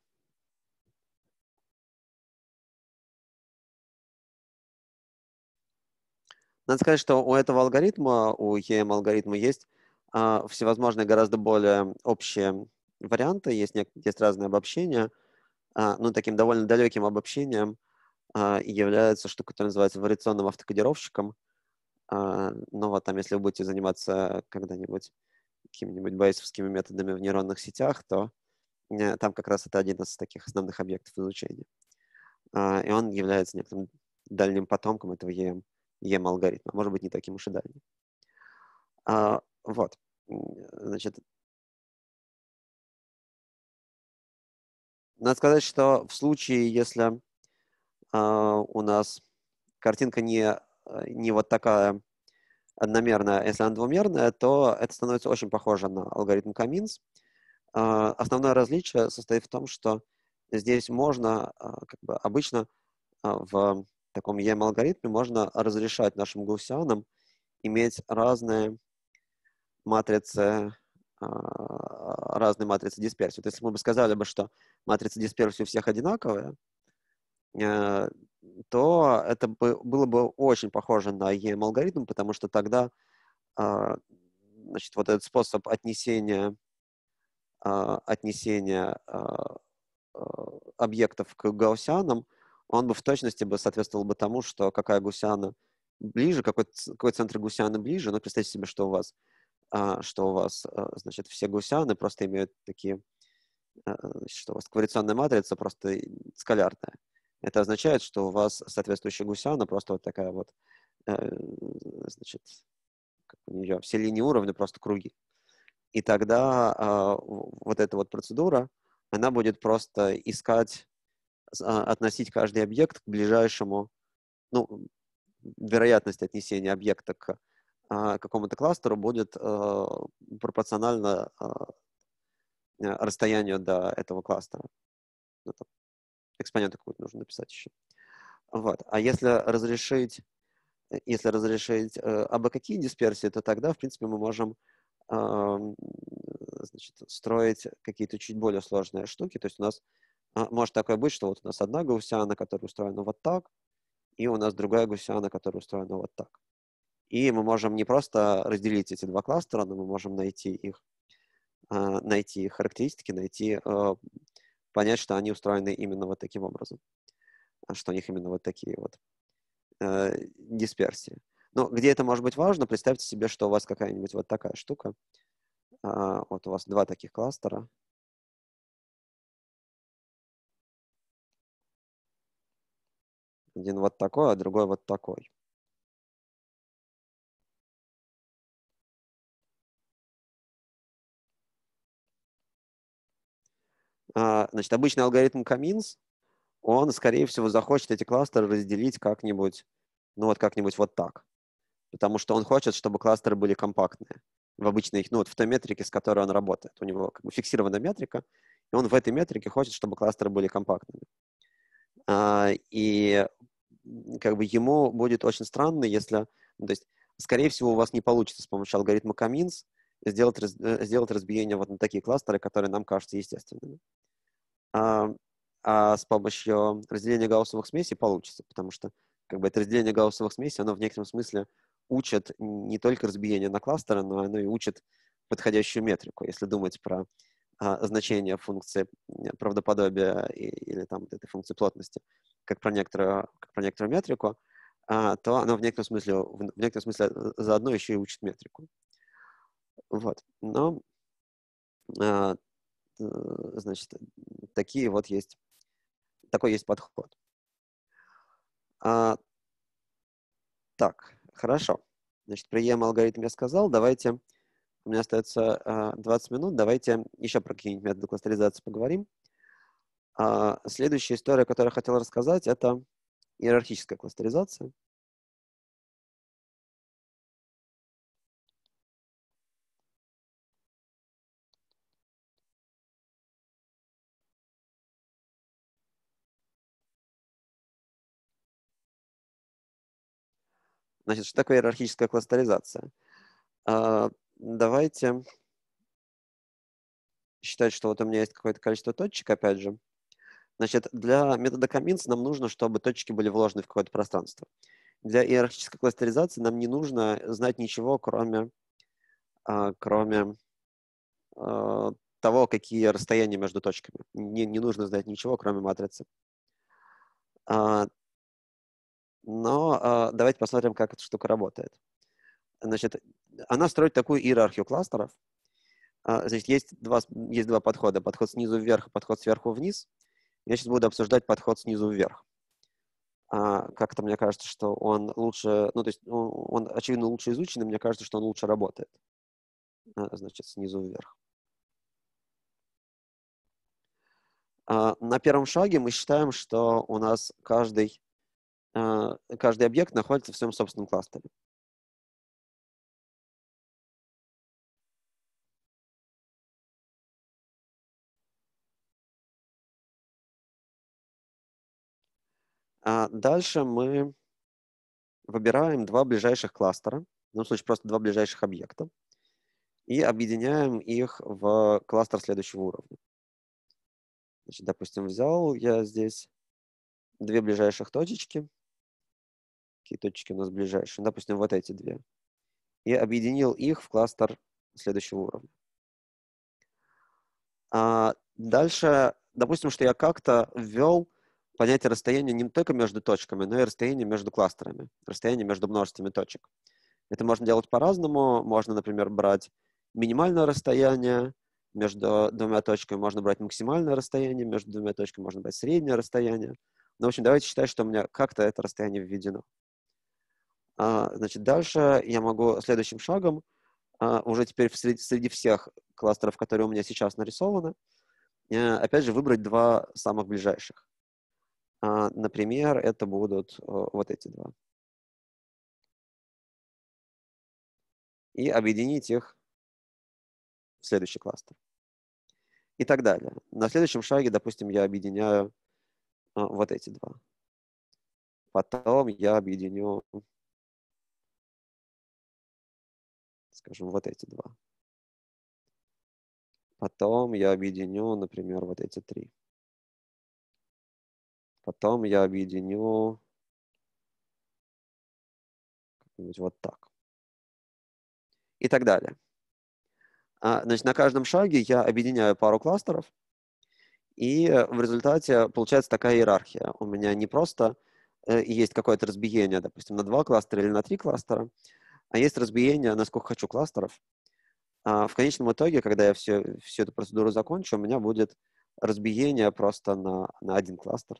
Надо сказать, что у этого алгоритма, у EM-алгоритма есть а, всевозможные гораздо более общие варианты, есть, есть разные обобщения. А, ну, таким довольно далеким обобщением а, является штука, которая называется вариационным автокодировщиком. А, ну, вот там, если вы будете заниматься когда-нибудь какими-нибудь байсовскими методами в нейронных сетях, то э, там как раз это один из таких основных объектов изучения. И он является некоторым дальним потомком этого EM, EM алгоритма. Может быть, не таким уж и дальним. Вот. Значит, Надо сказать, что в случае, если э, у нас картинка не, не вот такая одномерная, если она двумерная, то это становится очень похоже на алгоритм Каминс. Э, основное различие состоит в том, что здесь можно, э, как бы обычно э, в таком EM-алгоритме можно разрешать нашим гаусианам иметь разные матрицы разные матрицы дисперсии. То есть, если мы бы сказали бы, что матрицы дисперсии у всех одинаковые, э, то это было бы очень похоже на EM-алгоритм, потому что тогда а, значит, вот этот способ отнесения, а, отнесения объектов к гаусианам, он бы в точности бы соответствовал бы тому, что какая гусиана ближе, какой, какой центр гусианы ближе. Ну, представьте себе, что у вас а, что у вас, а, значит, все гусяны просто имеют такие, а, что у вас квариационная матрица просто скалярная. Это означает, что у вас соответствующая гусяна просто вот такая вот, э, значит, как у нее все линии уровня просто круги. И тогда вот эта вот процедура, она будет просто искать, относить каждый объект к ближайшему, ну, вероятность отнесения объекта к а, какому-то кластеру будет э, пропорционально а, э, расстоянию до этого кластера. Это экспонент какой-то нужно написать еще. Вот. А если разрешить, если разрешить э, абы какие дисперсии, то тогда, в принципе, мы можем значит, строить какие-то чуть более сложные штуки. То есть у нас может такое быть, что вот у нас одна гаусиана, которая устроена вот так, и у нас другая гаусиана, которая устроена вот так. И мы можем не просто разделить эти два кластера, но мы можем найти их, а, найти их характеристики, найти, а, понять, что они устроены именно вот таким образом, а что у них именно вот такие вот дисперсии. Но где это может быть важно, представьте себе, что у вас какая-нибудь вот такая штука. Вот у вас два таких кластера. Один вот такой, а другой вот такой. Значит, обычный алгоритм Каминс, он, скорее всего, захочет эти кластеры разделить как-нибудь, ну вот как-нибудь вот так. Потому что он хочет, чтобы кластеры были компактные в обычной, ну вот в той метрике, с которой он работает. У него как бы фиксированная метрика, и он в этой метрике хочет, чтобы кластеры были компактными. А, и как бы ему будет очень странно, если, ну, то есть, скорее всего, у вас не получится с помощью алгоритма Каминс сделать, э, сделать разбиение вот на такие кластеры, которые нам кажутся естественными. А, а с помощью разделения гауссовых смесей получится, потому что как бы это разделение гауссовых смесей, оно в некотором смысле учит не только разбиение на кластеры, но оно и учит подходящую метрику. Если думать про а, значение функции правдоподобия и, или там этой функции плотности, как про некоторую, как про некоторую метрику, а, то оно в некотором смысле, в некотором смысле заодно еще и учит метрику. Вот. Но, а, значит, такие вот есть, такой есть подход. А, так, хорошо. Значит, EM алгоритм я сказал. Давайте, у меня остается а, 20 минут, давайте еще про какие-нибудь методы кластеризации поговорим. А, следующая история, которую я хотел рассказать, это иерархическая кластеризация. Значит, что такое иерархическая кластеризация? А, давайте считать, что вот у меня есть какое-то количество точек, опять же. Значит, для метода Каминс нам нужно, чтобы точки были вложены в какое-то пространство. Для иерархической кластеризации нам не нужно знать ничего, кроме, а, кроме а, того, какие расстояния между точками. Не, не нужно знать ничего, кроме матрицы. Но э, давайте посмотрим, как эта штука работает. Значит, она строит такую иерархию кластеров. А, значит, есть два, есть два подхода. Подход снизу вверх и подход сверху вниз. Я сейчас буду обсуждать подход снизу вверх. А, как-то мне кажется, что он лучше, ну, то есть он, он, очевидно, лучше изучен, и мне кажется, что он лучше работает. А, значит, снизу вверх. А, на первом шаге мы считаем, что у нас каждый каждый объект находится в своем собственном кластере. А дальше мы выбираем два ближайших кластера, в данном случае просто два ближайших объекта, и объединяем их в кластер следующего уровня. Значит, допустим, взял я здесь две ближайших точечки – какие точки у нас ближайшие, допустим, вот эти две, и объединил их в кластер следующего уровня. А дальше, допустим, что я как-то ввел понятие расстояния не только между точками, но и расстояние между кластерами, расстояние между множествами точек. Это можно делать по-разному. Можно, например, брать минимальное расстояние между двумя точками, можно брать максимальное расстояние между двумя точками, можно брать среднее расстояние. Но, в общем, давайте считать, что у меня как-то это расстояние введено. А, значит, дальше я могу следующим шагом, а, уже теперь среди, среди всех кластеров, которые у меня сейчас нарисованы, э, опять же выбрать два самых ближайших. А, например, это будут вот эти два. И объединить их в следующий кластер. И так далее. На следующем шаге, допустим, я объединяю вот эти два. Потом я объединю скажем, вот эти два. Потом я объединю, например, вот эти три. Потом я объединю как-нибудь вот так. И так далее. А, значит, на каждом шаге я объединяю пару кластеров, и в результате получается такая иерархия. У меня не просто э, есть какое-то разбиение, допустим, на два кластера или на три кластера, а есть разбиение на сколько хочу кластеров. А в конечном итоге, когда я все, всю эту процедуру закончу, у меня будет разбиение просто на, на один кластер,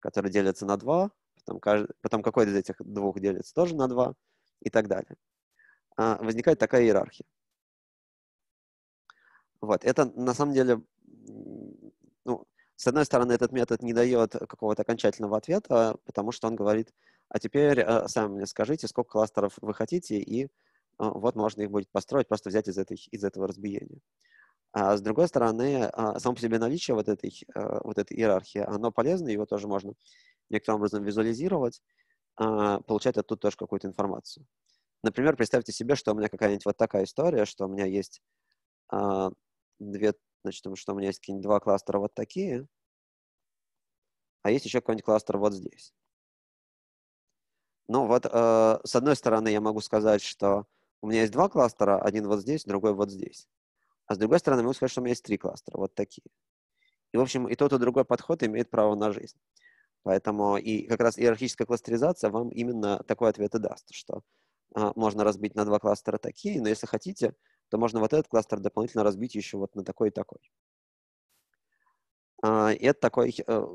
который делится на два, потом, каждый, потом какой-то из этих двух делится тоже на два и так далее. А, возникает такая иерархия. Вот, это на самом деле, ну, с одной стороны, этот метод не дает какого-то окончательного ответа, потому что он говорит, а теперь э, сами мне скажите, сколько кластеров вы хотите, и э, вот можно их будет построить, просто взять из, этой, из этого разбиения. А с другой стороны, а, само по себе наличие вот этой, э, вот этой иерархии, оно полезно, его тоже можно некоторым образом визуализировать, а, получать оттуда тоже какую-то информацию. Например, представьте себе, что у меня какая-нибудь вот такая история, что у меня есть а, две, значит, что у меня есть какие-нибудь два кластера вот такие, а есть еще какой-нибудь кластер вот здесь. Ну вот, э, с одной стороны, я могу сказать, что у меня есть два кластера, один вот здесь, другой вот здесь. А с другой стороны, могу сказать, что у меня есть три кластера, вот такие. И, в общем, и тот, и другой подход имеет право на жизнь. Поэтому и как раз иерархическая кластеризация вам именно такой ответ и даст, что а, можно разбить на два кластера такие, но если хотите, то можно вот этот кластер дополнительно разбить еще вот на такой и такой. А, и это такой, э,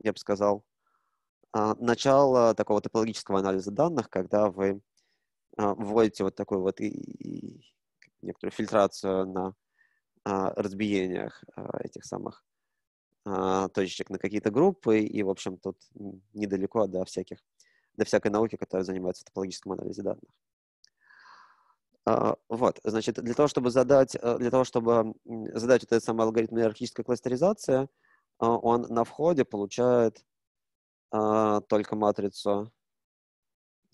я бы сказал, начало такого топологического анализа данных, когда вы а, вводите вот такую вот и, и некоторую фильтрацию на разбиениях этих самых точечек на какие-то группы, и, в общем, тут недалеко до всяких, до всякой науки, которая занимается топологическим анализом данных. Вот, значит, для того, чтобы задать, для того, чтобы задать вот этот самый алгоритм иерархической кластеризации, он на входе получает а, только матрицу,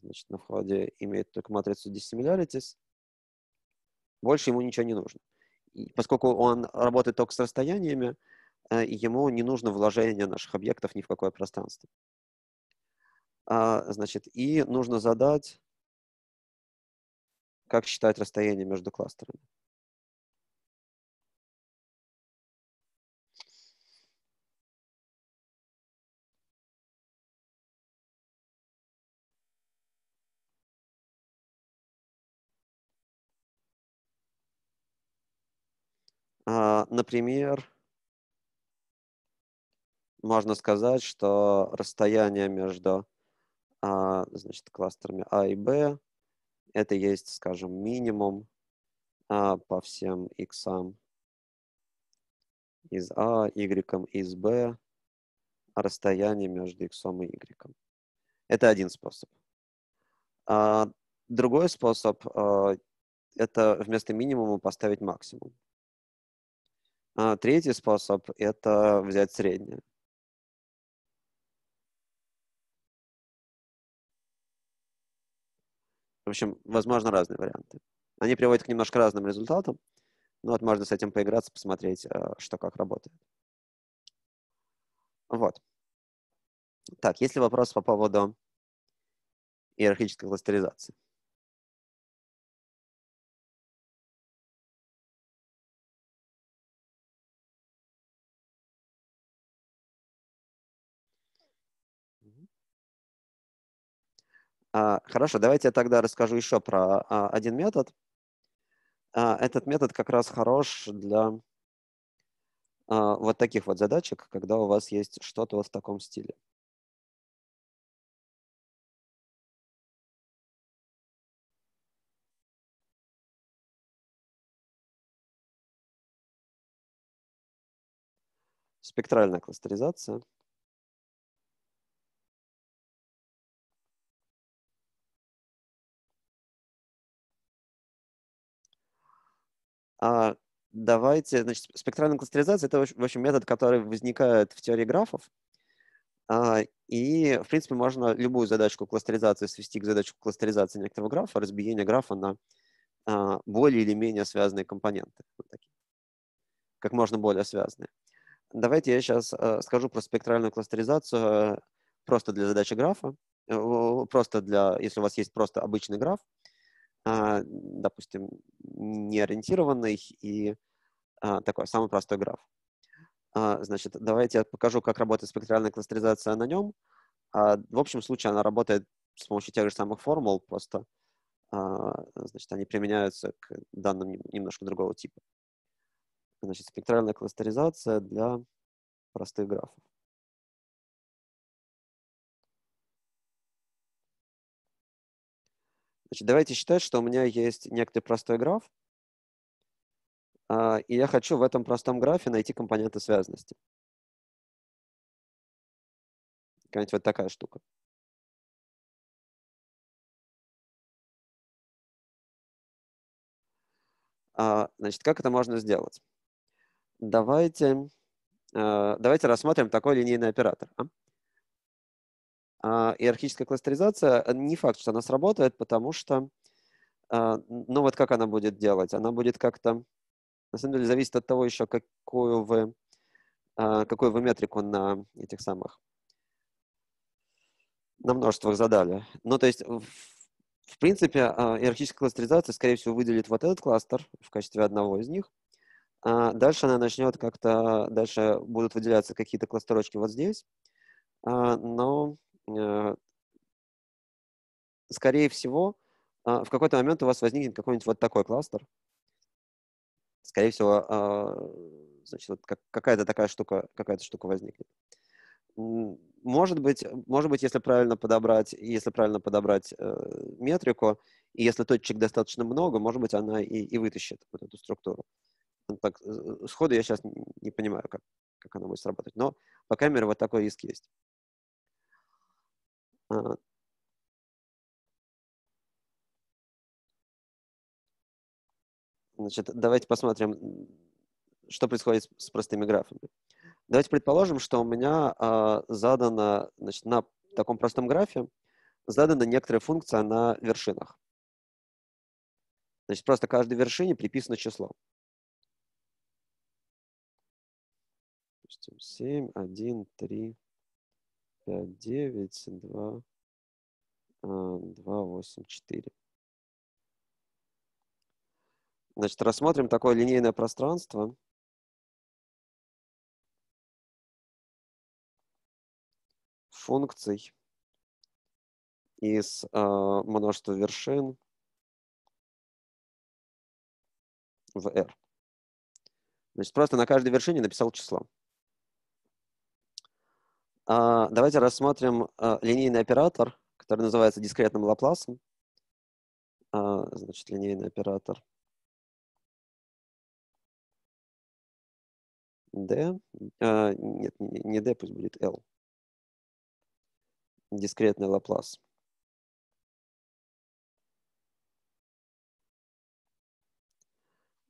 значит, на входе имеет только матрицу dissimilarities, больше ему ничего не нужно. И поскольку он работает только с расстояниями, э, ему не нужно вложение наших объектов ни в какое пространство. А, значит, и нужно задать, как считать расстояние между кластерами. Например, можно сказать, что расстояние между а, значит, кластерами А и Б это есть, скажем, минимум а, по всем x из А, Y из Б, а расстояние между x и Y. Это один способ. Другой способ – это вместо минимума поставить максимум. А третий способ – это взять среднее. В общем, возможно, разные варианты. Они приводят к немножко разным результатам, но вот можно с этим поиграться, посмотреть, э, что как работает. Вот. Так, есть ли вопросы по поводу иерархической кластеризации? Хорошо, давайте я тогда расскажу еще про а, один метод. А, этот метод как раз хорош для вот таких вот задачек, когда у вас есть что-то вот в таком стиле. Спектральная кластеризация – давайте, значит, спектральная кластеризация – это, в общем, метод, который возникает в теории графов. А, и, в принципе, можно любую задачку кластеризации свести к задаче кластеризации некоторого графа, разбиения графа на а, более или менее связанные компоненты. Вот такие, как можно более связанные. Давайте я сейчас скажу про спектральную кластеризацию просто для задачи графа, э, просто для, если у вас есть просто обычный граф, а, допустим, неориентированный и а, такой самый простой граф. А, значит, давайте я покажу, как работает спектральная кластеризация на нем. В общем случае она работает с помощью тех же самых формул, просто значит, они применяются к данным немножко другого типа. Значит, спектральная кластеризация для простых графов. Значит, давайте считать, что у меня есть некоторый простой граф, а, и я хочу в этом простом графе найти компоненты связанности. Какая-нибудь вот такая штука. А, значит, как это можно сделать? Давайте, а, давайте рассмотрим такой линейный оператор. Иерархическая кластеризация, э, не факт, что она сработает, потому что, а, ну вот как она будет делать? Она будет как-то, на самом деле, зависит от того еще, какую вы, а, какую вы метрику на этих самых, на множествах задали. Ну, то есть, в, в принципе, иерархическая кластеризация, скорее всего, выделит вот этот кластер в качестве одного из них. Дальше она начнет как-то, дальше будут выделяться какие-то кластерочки вот здесь, но Э, скорее всего, а, в какой-то момент у вас возникнет какой-нибудь вот такой кластер. Скорее всего, а, значит, вот какая-то такая штука, какая-то штука возникнет. Может быть, может быть, если правильно подобрать, если правильно подобрать э, метрику, и если точек достаточно много, может быть, она и, и вытащит вот эту структуру. Ну, так, э, сходу я сейчас не понимаю, как, как она будет срабатывать. Но, по крайней мере, вот такой риск есть. Значит, давайте посмотрим, что происходит с простыми графами. Давайте предположим, что у меня э, задана, значит, на таком простом графе задана некоторая функция на вершинах. Значит, просто каждой вершине приписано число. Допустим, 7, 1, 3, 5, 9, 2, 2, 8, 4. Значит, рассмотрим такое линейное пространство. функций из э, множества вершин в R. Значит, просто на каждой вершине написал число. А, давайте рассмотрим а, линейный оператор, который называется дискретным лапласом. А, значит, линейный оператор D. Нет, не D, пусть будет L. Дискретный лаплас.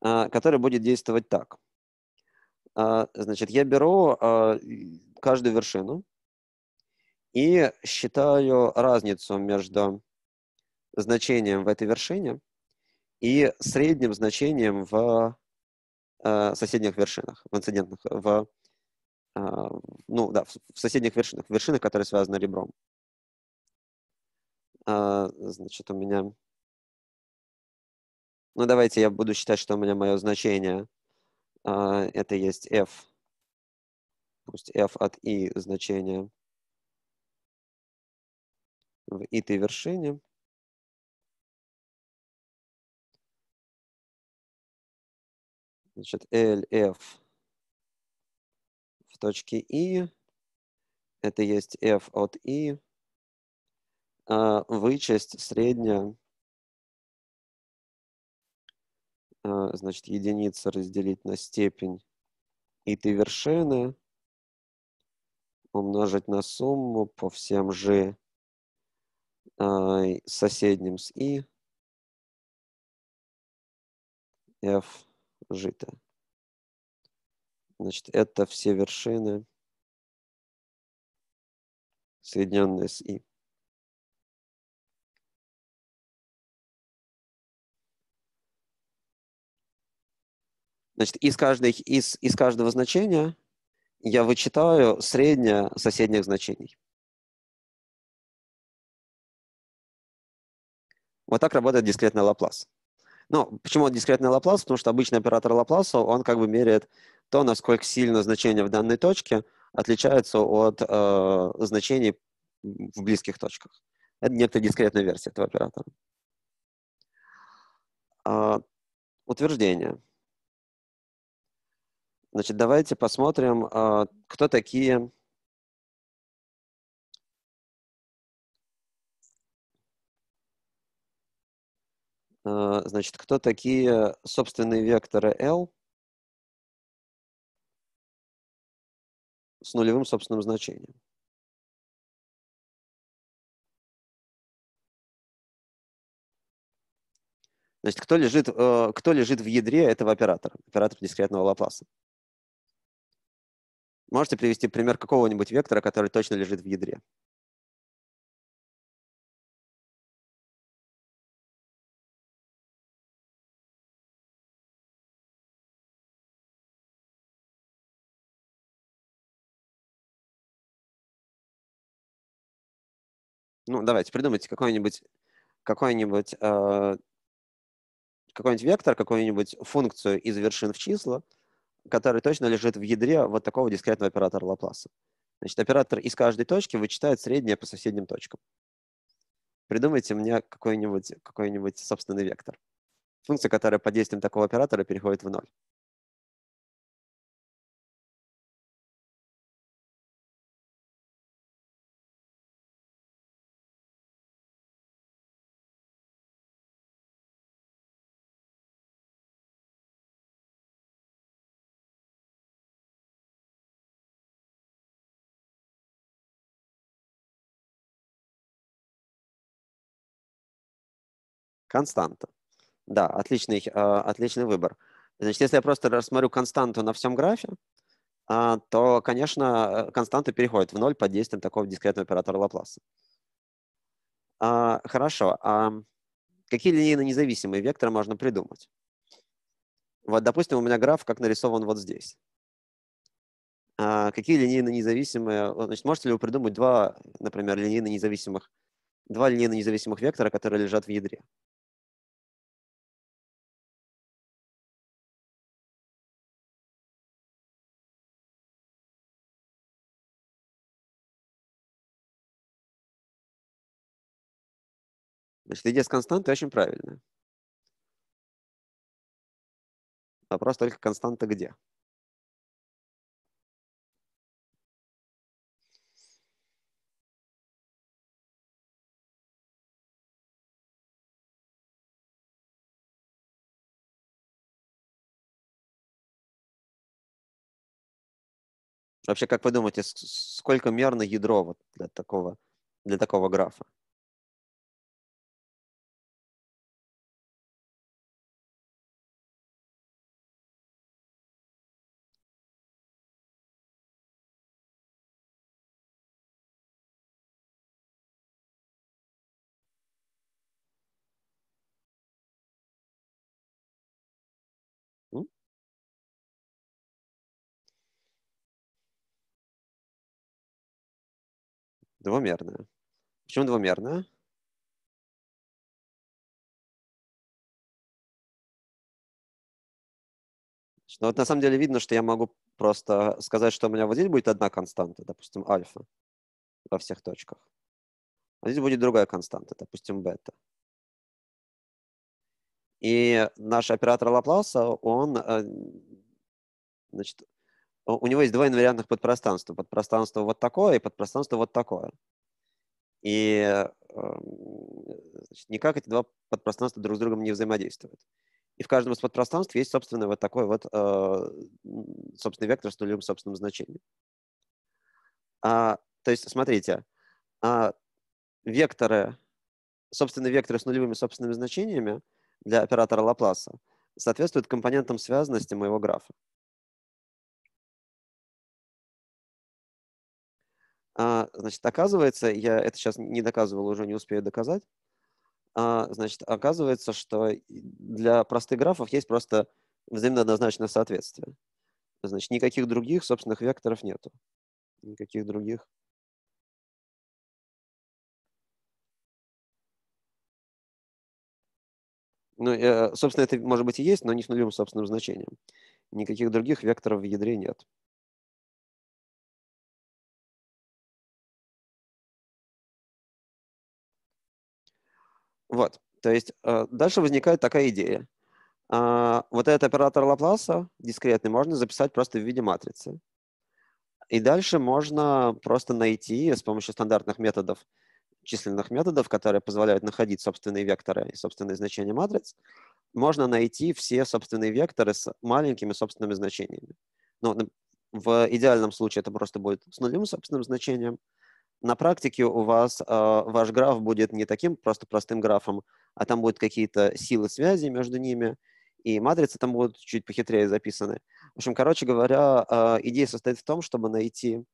который будет действовать так. Значит, я беру каждую вершину. И считаю разницу между значением в этой вершине и средним значением в э, соседних вершинах, в инцидентных, в, э, ну да, в соседних вершинах, вершинах, которые связаны ребром. Э, значит, у меня, ну давайте я буду считать, что у меня мое значение. Э, это есть f пусть f от i значение в этой вершине. Значит, LF в точке i, это есть f от i, а вычесть средняя, а, значит, единица разделить на степень этой вершины, умножить на сумму по всем же соседним с i f жито. Значит, это все вершины, соединенные с i. Значит, из, каждой, из, из каждого значения я вычитаю среднее соседних значений. Вот так работает дискретный Лаплас. Ну, почему дискретный Лаплас? Потому что обычный оператор Лапласа, он как бы меряет то, насколько сильно значение в данной точке отличается от э, значений в близких точках. Это некоторая дискретная версия этого оператора. А, утверждение. Значит, давайте посмотрим, а, кто такие а, Значит, кто такие собственные векторы L с нулевым собственным значением? Значит, кто лежит, э, кто лежит в ядре этого оператора, оператора дискретного Лапласа? Можете привести пример какого-нибудь вектора, который точно лежит в ядре? Ну, давайте придумайте какой-нибудь какой-нибудь э, какой-нибудь вектор, какую-нибудь функцию из вершин в числа, который точно лежит в ядре вот такого дискретного оператора Лапласа. Значит, оператор из каждой точки вычитает среднее по соседним точкам. Придумайте мне какой-нибудь какой собственный вектор. Функция, которая под действием такого оператора переходит в ноль. Константа. Да, отличный, а, отличный выбор. Значит, если я просто рассмотрю константу на всем графе, а, то, конечно, константа переходит в ноль под действием такого дискретного оператора Лапласа. А, хорошо. А какие линейно независимые векторы можно придумать? Вот, допустим, у меня граф как нарисован вот здесь. какие линейно независимые... Значит, можете ли вы придумать два, например, линейно независимых, два линейно независимых вектора, которые лежат в ядре? Значит, идея с константой очень правильная. Вопрос только константа где? Вообще, как вы думаете, сколько мерно ядро вот для такого, для такого графа? Двумерная. Почему двумерная? Ну, вот на самом деле видно, что я могу просто сказать, что у меня вот здесь будет одна константа, допустим, альфа во всех точках. А здесь будет другая константа, допустим, бета. И наш оператор Лапласа, он, э, значит, у него есть два инвариантных подпространства. Подпространство вот такое и подпространство вот такое. И эм, значит, никак эти два подпространства друг с другом не взаимодействуют. И в каждом из подпространств есть собственный вот такой вот э, собственный вектор с нулевым собственным значением. А, то есть, смотрите, а, векторы, собственные векторы с нулевыми собственными значениями для оператора Лапласа соответствуют компонентам связанности моего графа. Значит, оказывается, я это сейчас не доказывал, уже не успею доказать. А, значит, оказывается, что для простых графов есть просто взаимно однозначное соответствие. Значит, никаких других собственных векторов нету. Никаких других. Ну, э, собственно, это, может быть, и есть, но не с нулевым собственным значением. Никаких других векторов в ядре нет. Вот, то есть э, дальше возникает такая идея. А, вот этот оператор Лапласа дискретный можно записать просто в виде матрицы. И дальше можно просто найти с помощью стандартных методов, численных методов, которые позволяют находить собственные векторы и собственные значения матриц, можно найти все собственные векторы с маленькими собственными значениями. Ну, в идеальном случае это просто будет с нулевым собственным значением, на практике у вас э, ваш граф будет не таким просто простым графом, а там будут какие-то силы связи между ними, и матрицы там будут чуть похитрее записаны. В общем, короче говоря, э, идея состоит в том, чтобы найти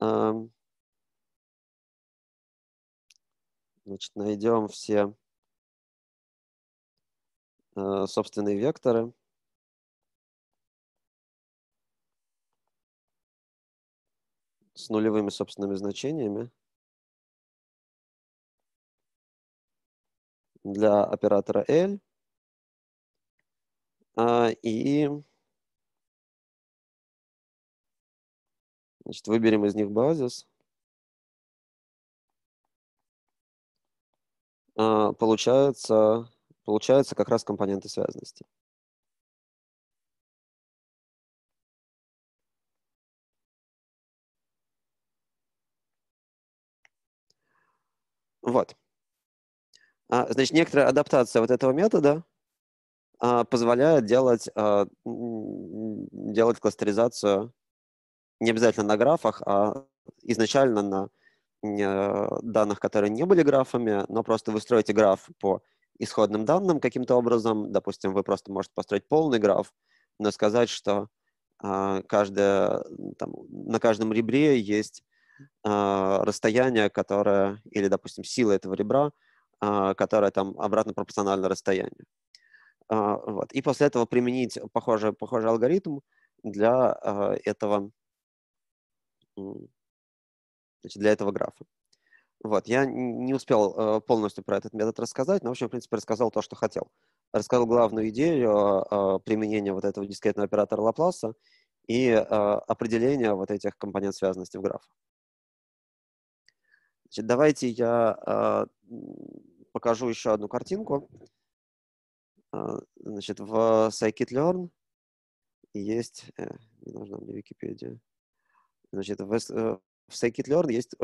э, значит, найдем все э, собственные векторы. с нулевыми собственными значениями для оператора L. А, и значит, выберем из них базис. А, получается, получается как раз компоненты связности. Вот. А, значит, некоторая адаптация вот этого метода а, позволяет делать, а, делать кластеризацию не обязательно на графах, а изначально на данных, которые не были графами, но просто вы строите граф по исходным данным каким-то образом. Допустим, вы просто можете построить полный граф, но сказать, что каждая, там, на каждом ребре есть расстояние, которое, или, допустим, сила этого ребра, которая там обратно пропорциональна расстоянию. Вот. И после этого применить похожий, похожий алгоритм для этого значит, для этого графа. Вот, я не успел полностью про этот метод рассказать, но, в общем, в принципе, рассказал то, что хотел. Рассказал главную идею применения вот этого дискретного оператора Лапласа и определения вот этих компонент связанности в графах. Значит, давайте я покажу еще одну картинку. Значит, в scikit-learn есть... Не нужна мне Википедия. Значит, в в scikit-learn есть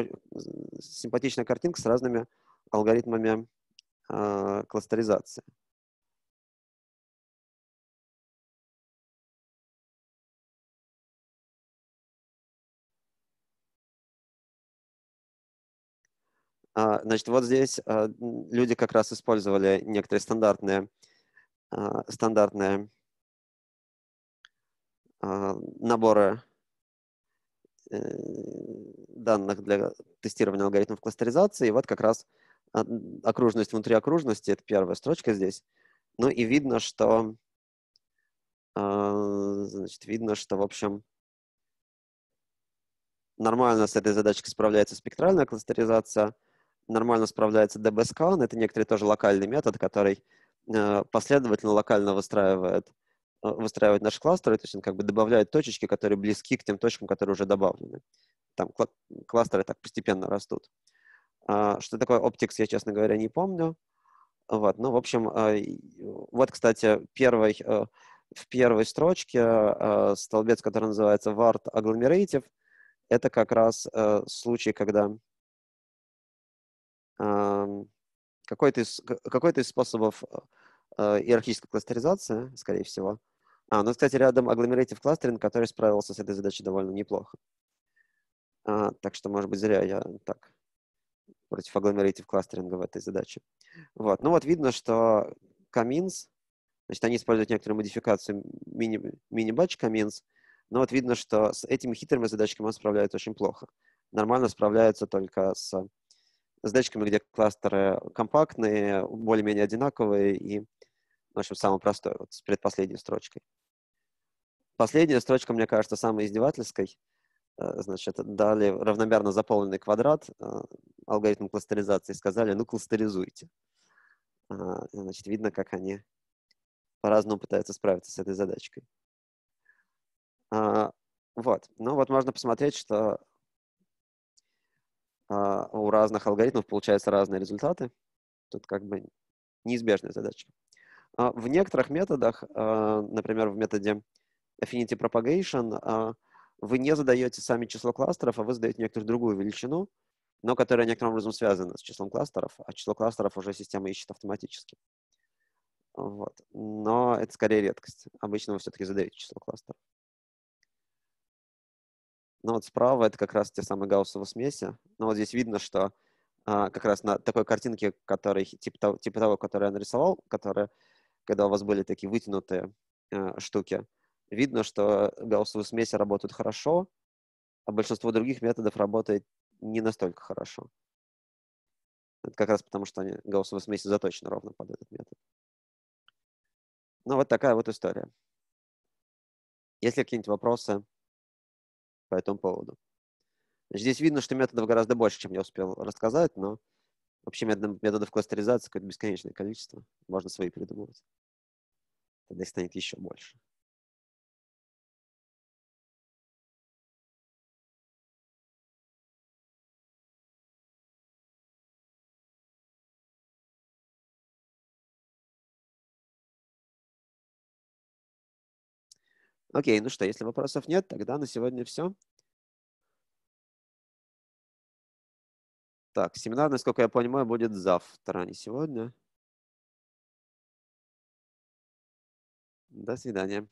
симпатичная картинка с разными алгоритмами э, кластеризации. Значит, вот здесь а, люди как раз использовали некоторые стандартные, а, стандартные наборы Э, данных для тестирования алгоритмов кластеризации. И вот как раз окружность внутри окружности, это первая строчка здесь. Ну и видно, что, а, значит, видно, что, в общем, нормально с этой задачкой справляется спектральная кластеризация, нормально справляется DBSCAN, это некоторый тоже локальный метод, который э, последовательно локально выстраивает Э, выстраивать наш кластер, то есть он как бы добавляет точечки, которые близки к тем точкам, которые уже добавлены. Там кластеры так постепенно растут. А, что такое Optics, я, честно говоря, не помню. Вот, ну, в общем, а, вот, кстати, первый, э, в первой строчке э, столбец, который называется Wart Agglomerative, это как раз случай, когда какой-то из, какой из способов иерархической кластеризации, скорее всего, а, у нас, кстати, рядом Agglomerative Clustering, который справился с этой задачей довольно неплохо. А, так что, может быть, зря я так против Agglomerative Clustering в этой задаче. Вот. Ну вот видно, что Каминс, значит, они используют некоторую модификацию мини-батч Каминс, но вот видно, что с этими хитрыми задачками он справляется очень плохо. Нормально справляется только с задачками, где кластеры компактные, более-менее одинаковые и, в общем, самый простой, вот с предпоследней строчкой. Последняя строчка, мне кажется, самой издевательской. Э, значит, дали равномерно заполненный квадрат э, алгоритм кластеризации, сказали, ну, кластеризуйте. Значит, видно, как они по-разному пытаются справиться с этой задачкой. А, вот. Ну, вот можно посмотреть, что а, у разных алгоритмов получаются разные результаты. Тут как бы неизбежная задача. А, в некоторых методах, например, в методе Affinity Propagation, а, вы не задаете сами число кластеров, а вы задаете некоторую другую величину, но которая некоторым образом связана с числом кластеров, а число кластеров уже система ищет автоматически. Вот. Но это скорее редкость. Обычно вы все-таки задаете число кластеров. Но вот справа это как раз те самые гауссовые смеси. Но вот здесь видно, что а, как раз на такой картинке, который, типа, того, типа того, который я нарисовал, которая, когда у вас были такие вытянутые а, штуки, видно, что гауссовые смеси работают хорошо, а большинство других методов работает не настолько хорошо. Это как раз потому, что они, гауссовые смеси заточены ровно под этот метод. Ну, вот такая вот история. Есть ли какие-нибудь вопросы по этому поводу? Здесь видно, что методов гораздо больше, чем я успел рассказать, но Вообще методов, методов кластеризации какое-то бесконечное количество. Можно свои придумывать. Тогда их станет еще больше. Окей, ну что, если вопросов нет, тогда на сегодня все. Так, семинар, насколько я понимаю, будет завтра, а не сегодня. До свидания.